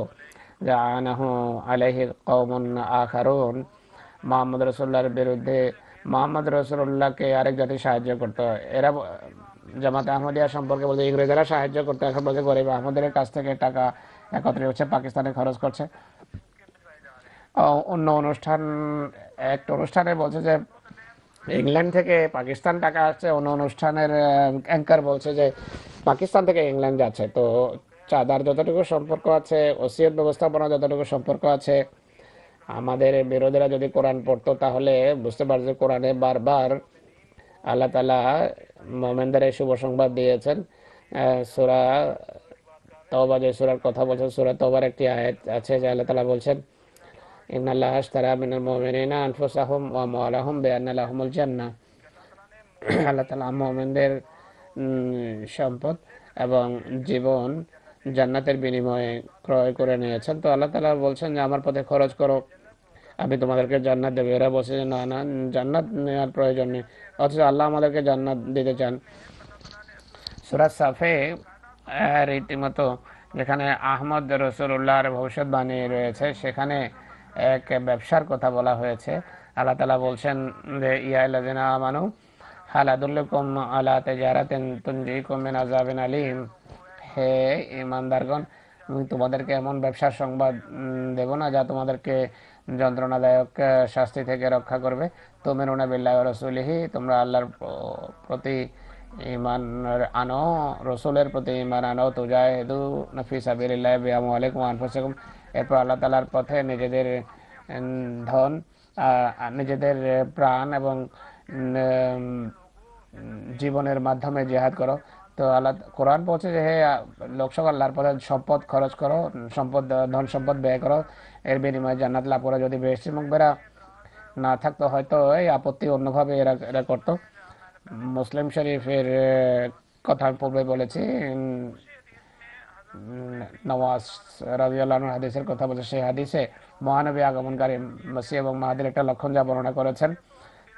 আখারুন। মোহাম্মদ রসুল্লাহর বিরুদ্ধে মোহাম্মদ রসুল্লাহকে আরেক জাতি সাহায্য করতো। এরা আহমদিয়া সম্পর্কে সাহায্য এখন গরিব আহমদের কাছ থেকে টাকা একত্রিত হচ্ছে পাকিস্তানে খরচ করছে। অন্য অনুষ্ঠান, একটা অনুষ্ঠানে বলছে যে, ইংল্যান্ড থেকে পাকিস্তান টাকা আসছে। অন্য অনুষ্ঠানের অ্যাঙ্কার বলছে যে, পাকিস্তান থেকে ইংল্যান্ড যাচ্ছে। তো চাঁদার যতটুকু সম্পর্ক আছে, ওসিয়ত ব্যবস্থাপনা যতটুকু সম্পর্ক আছে, আমাদের বিরোধীরা যদি কোরআন পড়তো, তাহলে বুঝতে পারছে কোরআনে বারবার আল্লাহ তালা মোমেনদের এই শুভ সংবাদ দিয়েছেন। সুরা তওবা যে সুরার কথা বলছেন, সুরা তওবার একটি আয়াত আছে যে আল্লাহ তালা বলছেন ইন আল্লাহ আশতারা মিনাল মুমিনিনা আনফুসাহুম ওয়া আমওয়ালাহুম বিআন্না লাহুমুল জান্নাহ। আল্লাহ তাআলা মুমিনদের সম্পদ এবং জীবন জান্নাতের বিনিময়ে ক্রয় করে নিয়েছেন। তো আল্লাহ তাআলা বলছেন যে, আমার পথে খরচ করো। আমি তোমাদেরকে জান্নাত দেবো। এরা বলছে যে, না না, জান্নাত নেওয়ার প্রয়োজন নেই। অথচ আল্লাহ আমাদেরকে জান্নাত দিতে চান। সুরাজ সাফে রীতিমতো যেখানে আহমদ রসুল্লাহর ভবিষ্যৎবাণী রয়েছে, সেখানে এক ব্যবসার কথা বলা হয়েছে। আল্লাহ তালা বলছেন যে ইয়ালাদিনা আমানু হাল আদুল্লুকুম আলা তেজারাতেন তুনজিকুম মিন আযাবিন আলিম। হে ইমানদারগণ আমি তোমাদেরকে এমন ব্যবসার সংবাদ দেব না যা তোমাদেরকে যন্ত্রণাদায়ক শাস্তি থেকে রক্ষা করবে। তুমিনুনা বিল্লাহ রসুলিহি, তোমরা আল্লাহর প্রতি ইমান আনো, রসুলের প্রতি ইমান আনো। তুজাহিদু নফি সাবিলিল্লাহ বিআমওয়ালিকুম ওয়া আনফুসিকুম। এরপর আল্লাহ তাআলার পথে নিজেদের ধন নিজেদের প্রাণ এবং জীবনের মাধ্যমে জেহাদ করো। তো আল্লাহ কোরআন বলছে যে, হে লোকসব আল্লাহর পথে সম্পদ খরচ করো, সম্পদ, ধন সম্পদ ব্যয় করো। এর বিনিময়ে জান্নাত লাভ করো। যদি বেশি মুখবেরা না থাকতো, হয়তো এই আপত্তি অন্যভাবে এরা এরা করতো। মুসলিম শরীফের কথা আমি পূর্বে বলেছি নওয়াজ রাজিয়াল্লাহ হাদিসের কথা বলছে। সেই হাদিসে মহানবী আগমনকারী মসি এবং মাহাদির একটা লক্ষণ যা বর্ণনা করেছেন।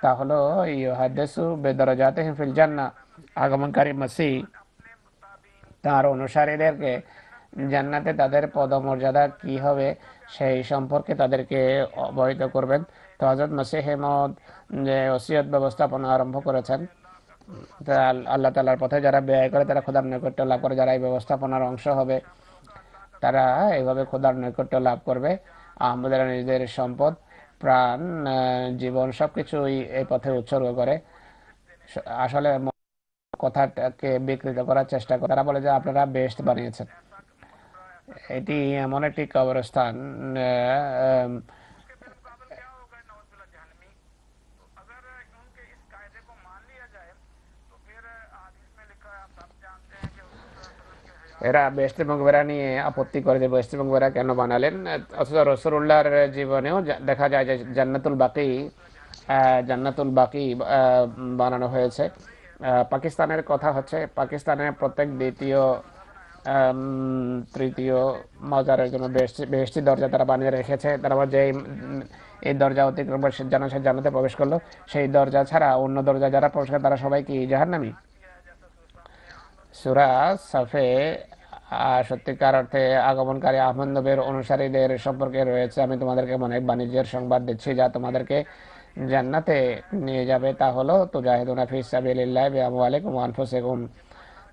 তা হলো ইহাদেসু বেদরজাতে ফিল জান্না আগমনকারী মসি তার অনুসারীদেরকে জান্নাতে তাদের পদমর্যাদা কি হবে সেই সম্পর্কে তাদেরকে অবহিত করবেন। তো হজরত মসিহ হেমদ যে ওসিয়ত ব্যবস্থাপনা আরম্ভ করেছেন আল্লাহ তালার পথে যারা ব্যয় করে তারা খোদার নৈকট্য লাভ করে, যারা এই ব্যবস্থাপনার অংশ হবে তারা এইভাবে খোদার নৈকট্য লাভ করবে। আমাদের নিজেদের সম্পদ, প্রাণ জীবন সবকিছুই এই পথে উৎসর্গ করে। আসলে কথাটাকে বিকৃত করার চেষ্টা করে। তারা বলে যে আপনারা বেস্ট বানিয়েছেন। এটি এমন একটি কবরস্থান এরা বেস্ট মুখবেরা নিয়ে আপত্তি করে যে বেস্ট মুখবেরা কেন বানালেন। অথচ রসুল্লাহর জীবনেও দেখা যায় যে জান্নাতুল বাকি জান্নাতুল বাকি বানানো হয়েছে। পাকিস্তানের কথা হচ্ছে পাকিস্তানের প্রত্যেক দ্বিতীয় তৃতীয় মজারের জন্য বেহেশতি দরজা তারা বানিয়ে রেখেছে। তারা আবার যে এই দরজা অতিক্রম করে জানা, সে জানাতে প্রবেশ করল। সেই দরজা ছাড়া অন্য দরজা যারা প্রবেশ করে, তারা সবাই কি জাহান্নামী? সুরা সাফে সত্যিকার অর্থে আগমনকারী আহমদ নবের অনুসারীদের সম্পর্কে রয়েছে। আমি তোমাদেরকে অনেক বাণিজ্যের সংবাদ দিচ্ছি, যা তোমাদেরকে জান্নাতে নিয়ে যাবে তা হলো তুজাহিদুনা ফি সাবিলিল্লাহ বিআমওয়ালিকুম ওয়া আনফুসিকুম।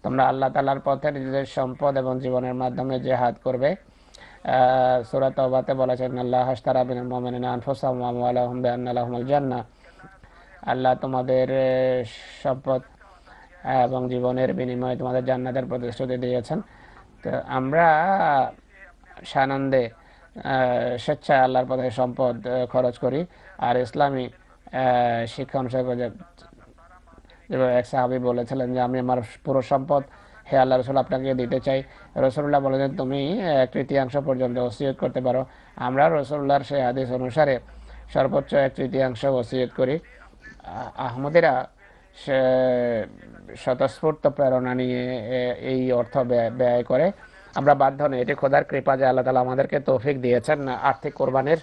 তোমরা আল্লাহ তালার পথে নিজেদের সম্পদ এবং জীবনের মাধ্যমে জিহাদ করবে। আহ, সূরা বলেছেন আল্লাহ হাশতারা বিনাল মুমিনিনা আনফুসাহুম ওয়া আমওয়ালাহুম বিআন্না লাহুমুল আল্লাহ তোমাদের সম্পদ এবং জীবনের বিনিময়ে তোমাদের জান্নাতের প্রতিশ্রুতি দিয়েছেন। তো আমরা সানন্দে স্বেচ্ছায় আল্লাহর পথে সম্পদ খরচ করি। আর ইসলামী শিক্ষা অনুসারে যেভাবে এক সাহাবি বলেছিলেন যে আমি আমার পুরো সম্পদ হে আল্লাহ রসুল আপনাকে দিতে চাই। রসুল্লাহ বলেছেন তুমি এক তৃতীয়াংশ পর্যন্ত ওসিয়ত করতে পারো। আমরা রসুল্লাহর সেই আদেশ অনুসারে সর্বোচ্চ এক তৃতীয়াংশ ওসিয়ত করি। আহ, আহমদিরা সে স্বতঃস্ফূর্ত প্রেরণা নিয়ে এই অর্থ ব্যয় করে। আমরা বাধ্য নই। এটি খোদার কৃপা যে আল্লাহ তালা আমাদেরকে তৌফিক দিয়েছেন। আর্থিক কোরবানির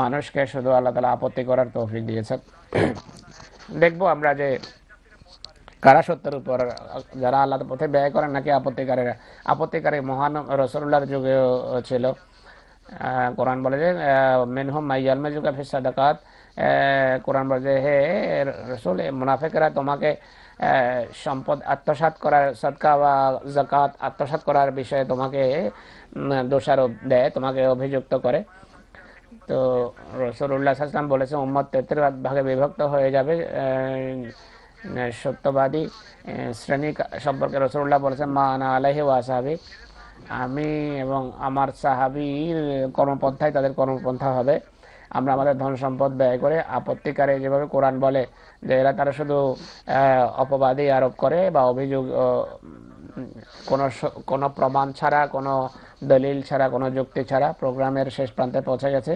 মানুষকে শুধু আল্লাহ তালা আপত্তি করার তৌফিক দিয়েছেন। দেখব আমরা যে কারা সত্যের উপর যারা আল্লাহর পথে ব্যয় করেন নাকি আপত্তিকারীরা। আপত্তিকারী মহান রসুল্লাহর যুগেও ছিল। কোরআন বলে যে মেনহুম মাইয়াল মেজুকা ফিস সাদাকাত। আহ, কোরআন বলে যে হে রসুল মুনাফেকরা তোমাকে সম্পদ আত্মসাৎ করার সদকা বা জাকাত আত্মসাৎ করার বিষয়ে তোমাকে দোষারোপ দেয়, তোমাকে অভিযুক্ত করে। তো রসুল্লাহ আসলাম বলেছে, উম্মত তেত্রিশ ভাগে বিভক্ত হয়ে যাবে। সত্যবাদী শ্রেণি সম্পর্কে রসুল্লাহ বলেছেন, মা আনা আলাহি ওয়াসাহাবি আমি এবং আমার সাহাবির কর্মপন্থায় তাদের কর্মপন্থা হবে। আমরা আমাদের ধন সম্পদ ব্যয় করে আপত্তিকারে যেভাবে কোরআন বলে যে এরা তারা শুধু অপবাদী আরোপ করে বা অভিযোগ কোনো কোনো প্রমাণ ছাড়া, কোনো দলিল ছাড়া, কোনো যুক্তি ছাড়া প্রোগ্রামের শেষ প্রান্তে পৌঁছে গেছে।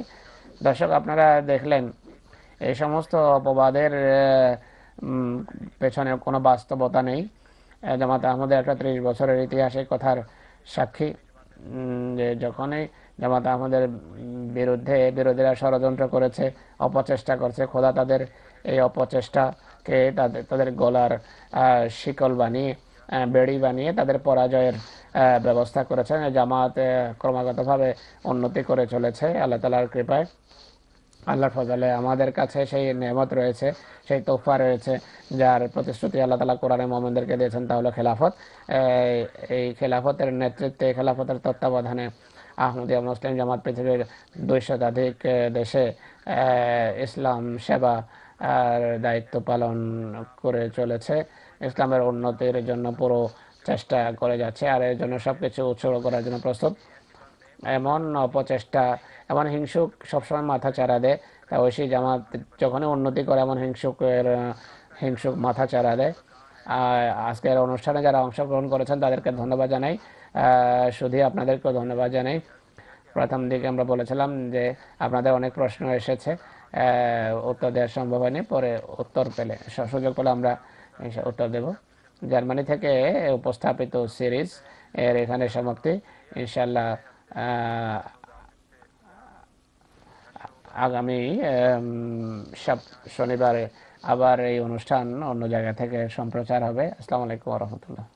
দর্শক, আপনারা দেখলেন এই সমস্ত অপবাদের পেছনে কোনো বাস্তবতা নেই। জামাত আহমদের একটা ত্রিশ বছরের ইতিহাস এই কথার সাক্ষী যে যখনই জামাত আমাদের বিরুদ্ধে, বিরোধীরা ষড়যন্ত্র করেছে, অপচেষ্টা করছে। খোদা তাদের এই অপচেষ্টাকে তাদের তাদের গলার শিকল বানিয়ে বেড়ি বানিয়ে তাদের পরাজয়ের ব্যবস্থা করেছেন। জামাত ক্রমাগতভাবে উন্নতি করে চলেছে আল্লাহ তালার কৃপায়। আল্লাহর ফজলে আমাদের কাছে সেই নেমত রয়েছে, সেই তোফা রয়েছে, যার প্রতিশ্রুতি আল্লাহ তালা কোরআনে মোহাম্মদদেরকে দিয়েছেন, তা হলো খেলাফত। এই- এই খেলাফতের নেতৃত্বে, খেলাফতের তত্ত্বাবধানে আহমদিয়া মুসলিম জামাত পৃথিবীর দুই শতাধিক দেশে ইসলাম সেবা আর দায়িত্ব পালন করে চলেছে। ইসলামের উন্নতির জন্য পুরো চেষ্টা করে যাচ্ছে আর এর জন্য সব কিছু উৎসর্গ করার জন্য প্রস্তুত। এমন অপচেষ্টা, এমন হিংসুক সবসময় মাথা চারা দেয়। তা ঐশী জামাত যখনই উন্নতি করে, এমন হিংসুকের হিংসুক মাথা চারা দেয়। আজকের অনুষ্ঠানে যারা অংশগ্রহণ করেছেন তাদেরকে ধন্যবাদ জানাই। শুধু আপনাদেরকেও ধন্যবাদ জানাই। প্রথম দিকে আমরা বলেছিলাম যে আপনাদের অনেক প্রশ্ন এসেছে উত্তর দেওয়া সম্ভব হয়নি, পরে উত্তর পেলে, সুযোগ পেলে আমরা উত্তর দেব। জার্মানি থেকে উপস্থাপিত সিরিজ, এর এখানে সমাপ্তি। ইনশাল্লাহ আগামী শনিবারে আবার এই অনুষ্ঠান অন্য জায়গা থেকে সম্প্রচার হবে। আসসালামু আলাইকুম রহমতুল্লাহ।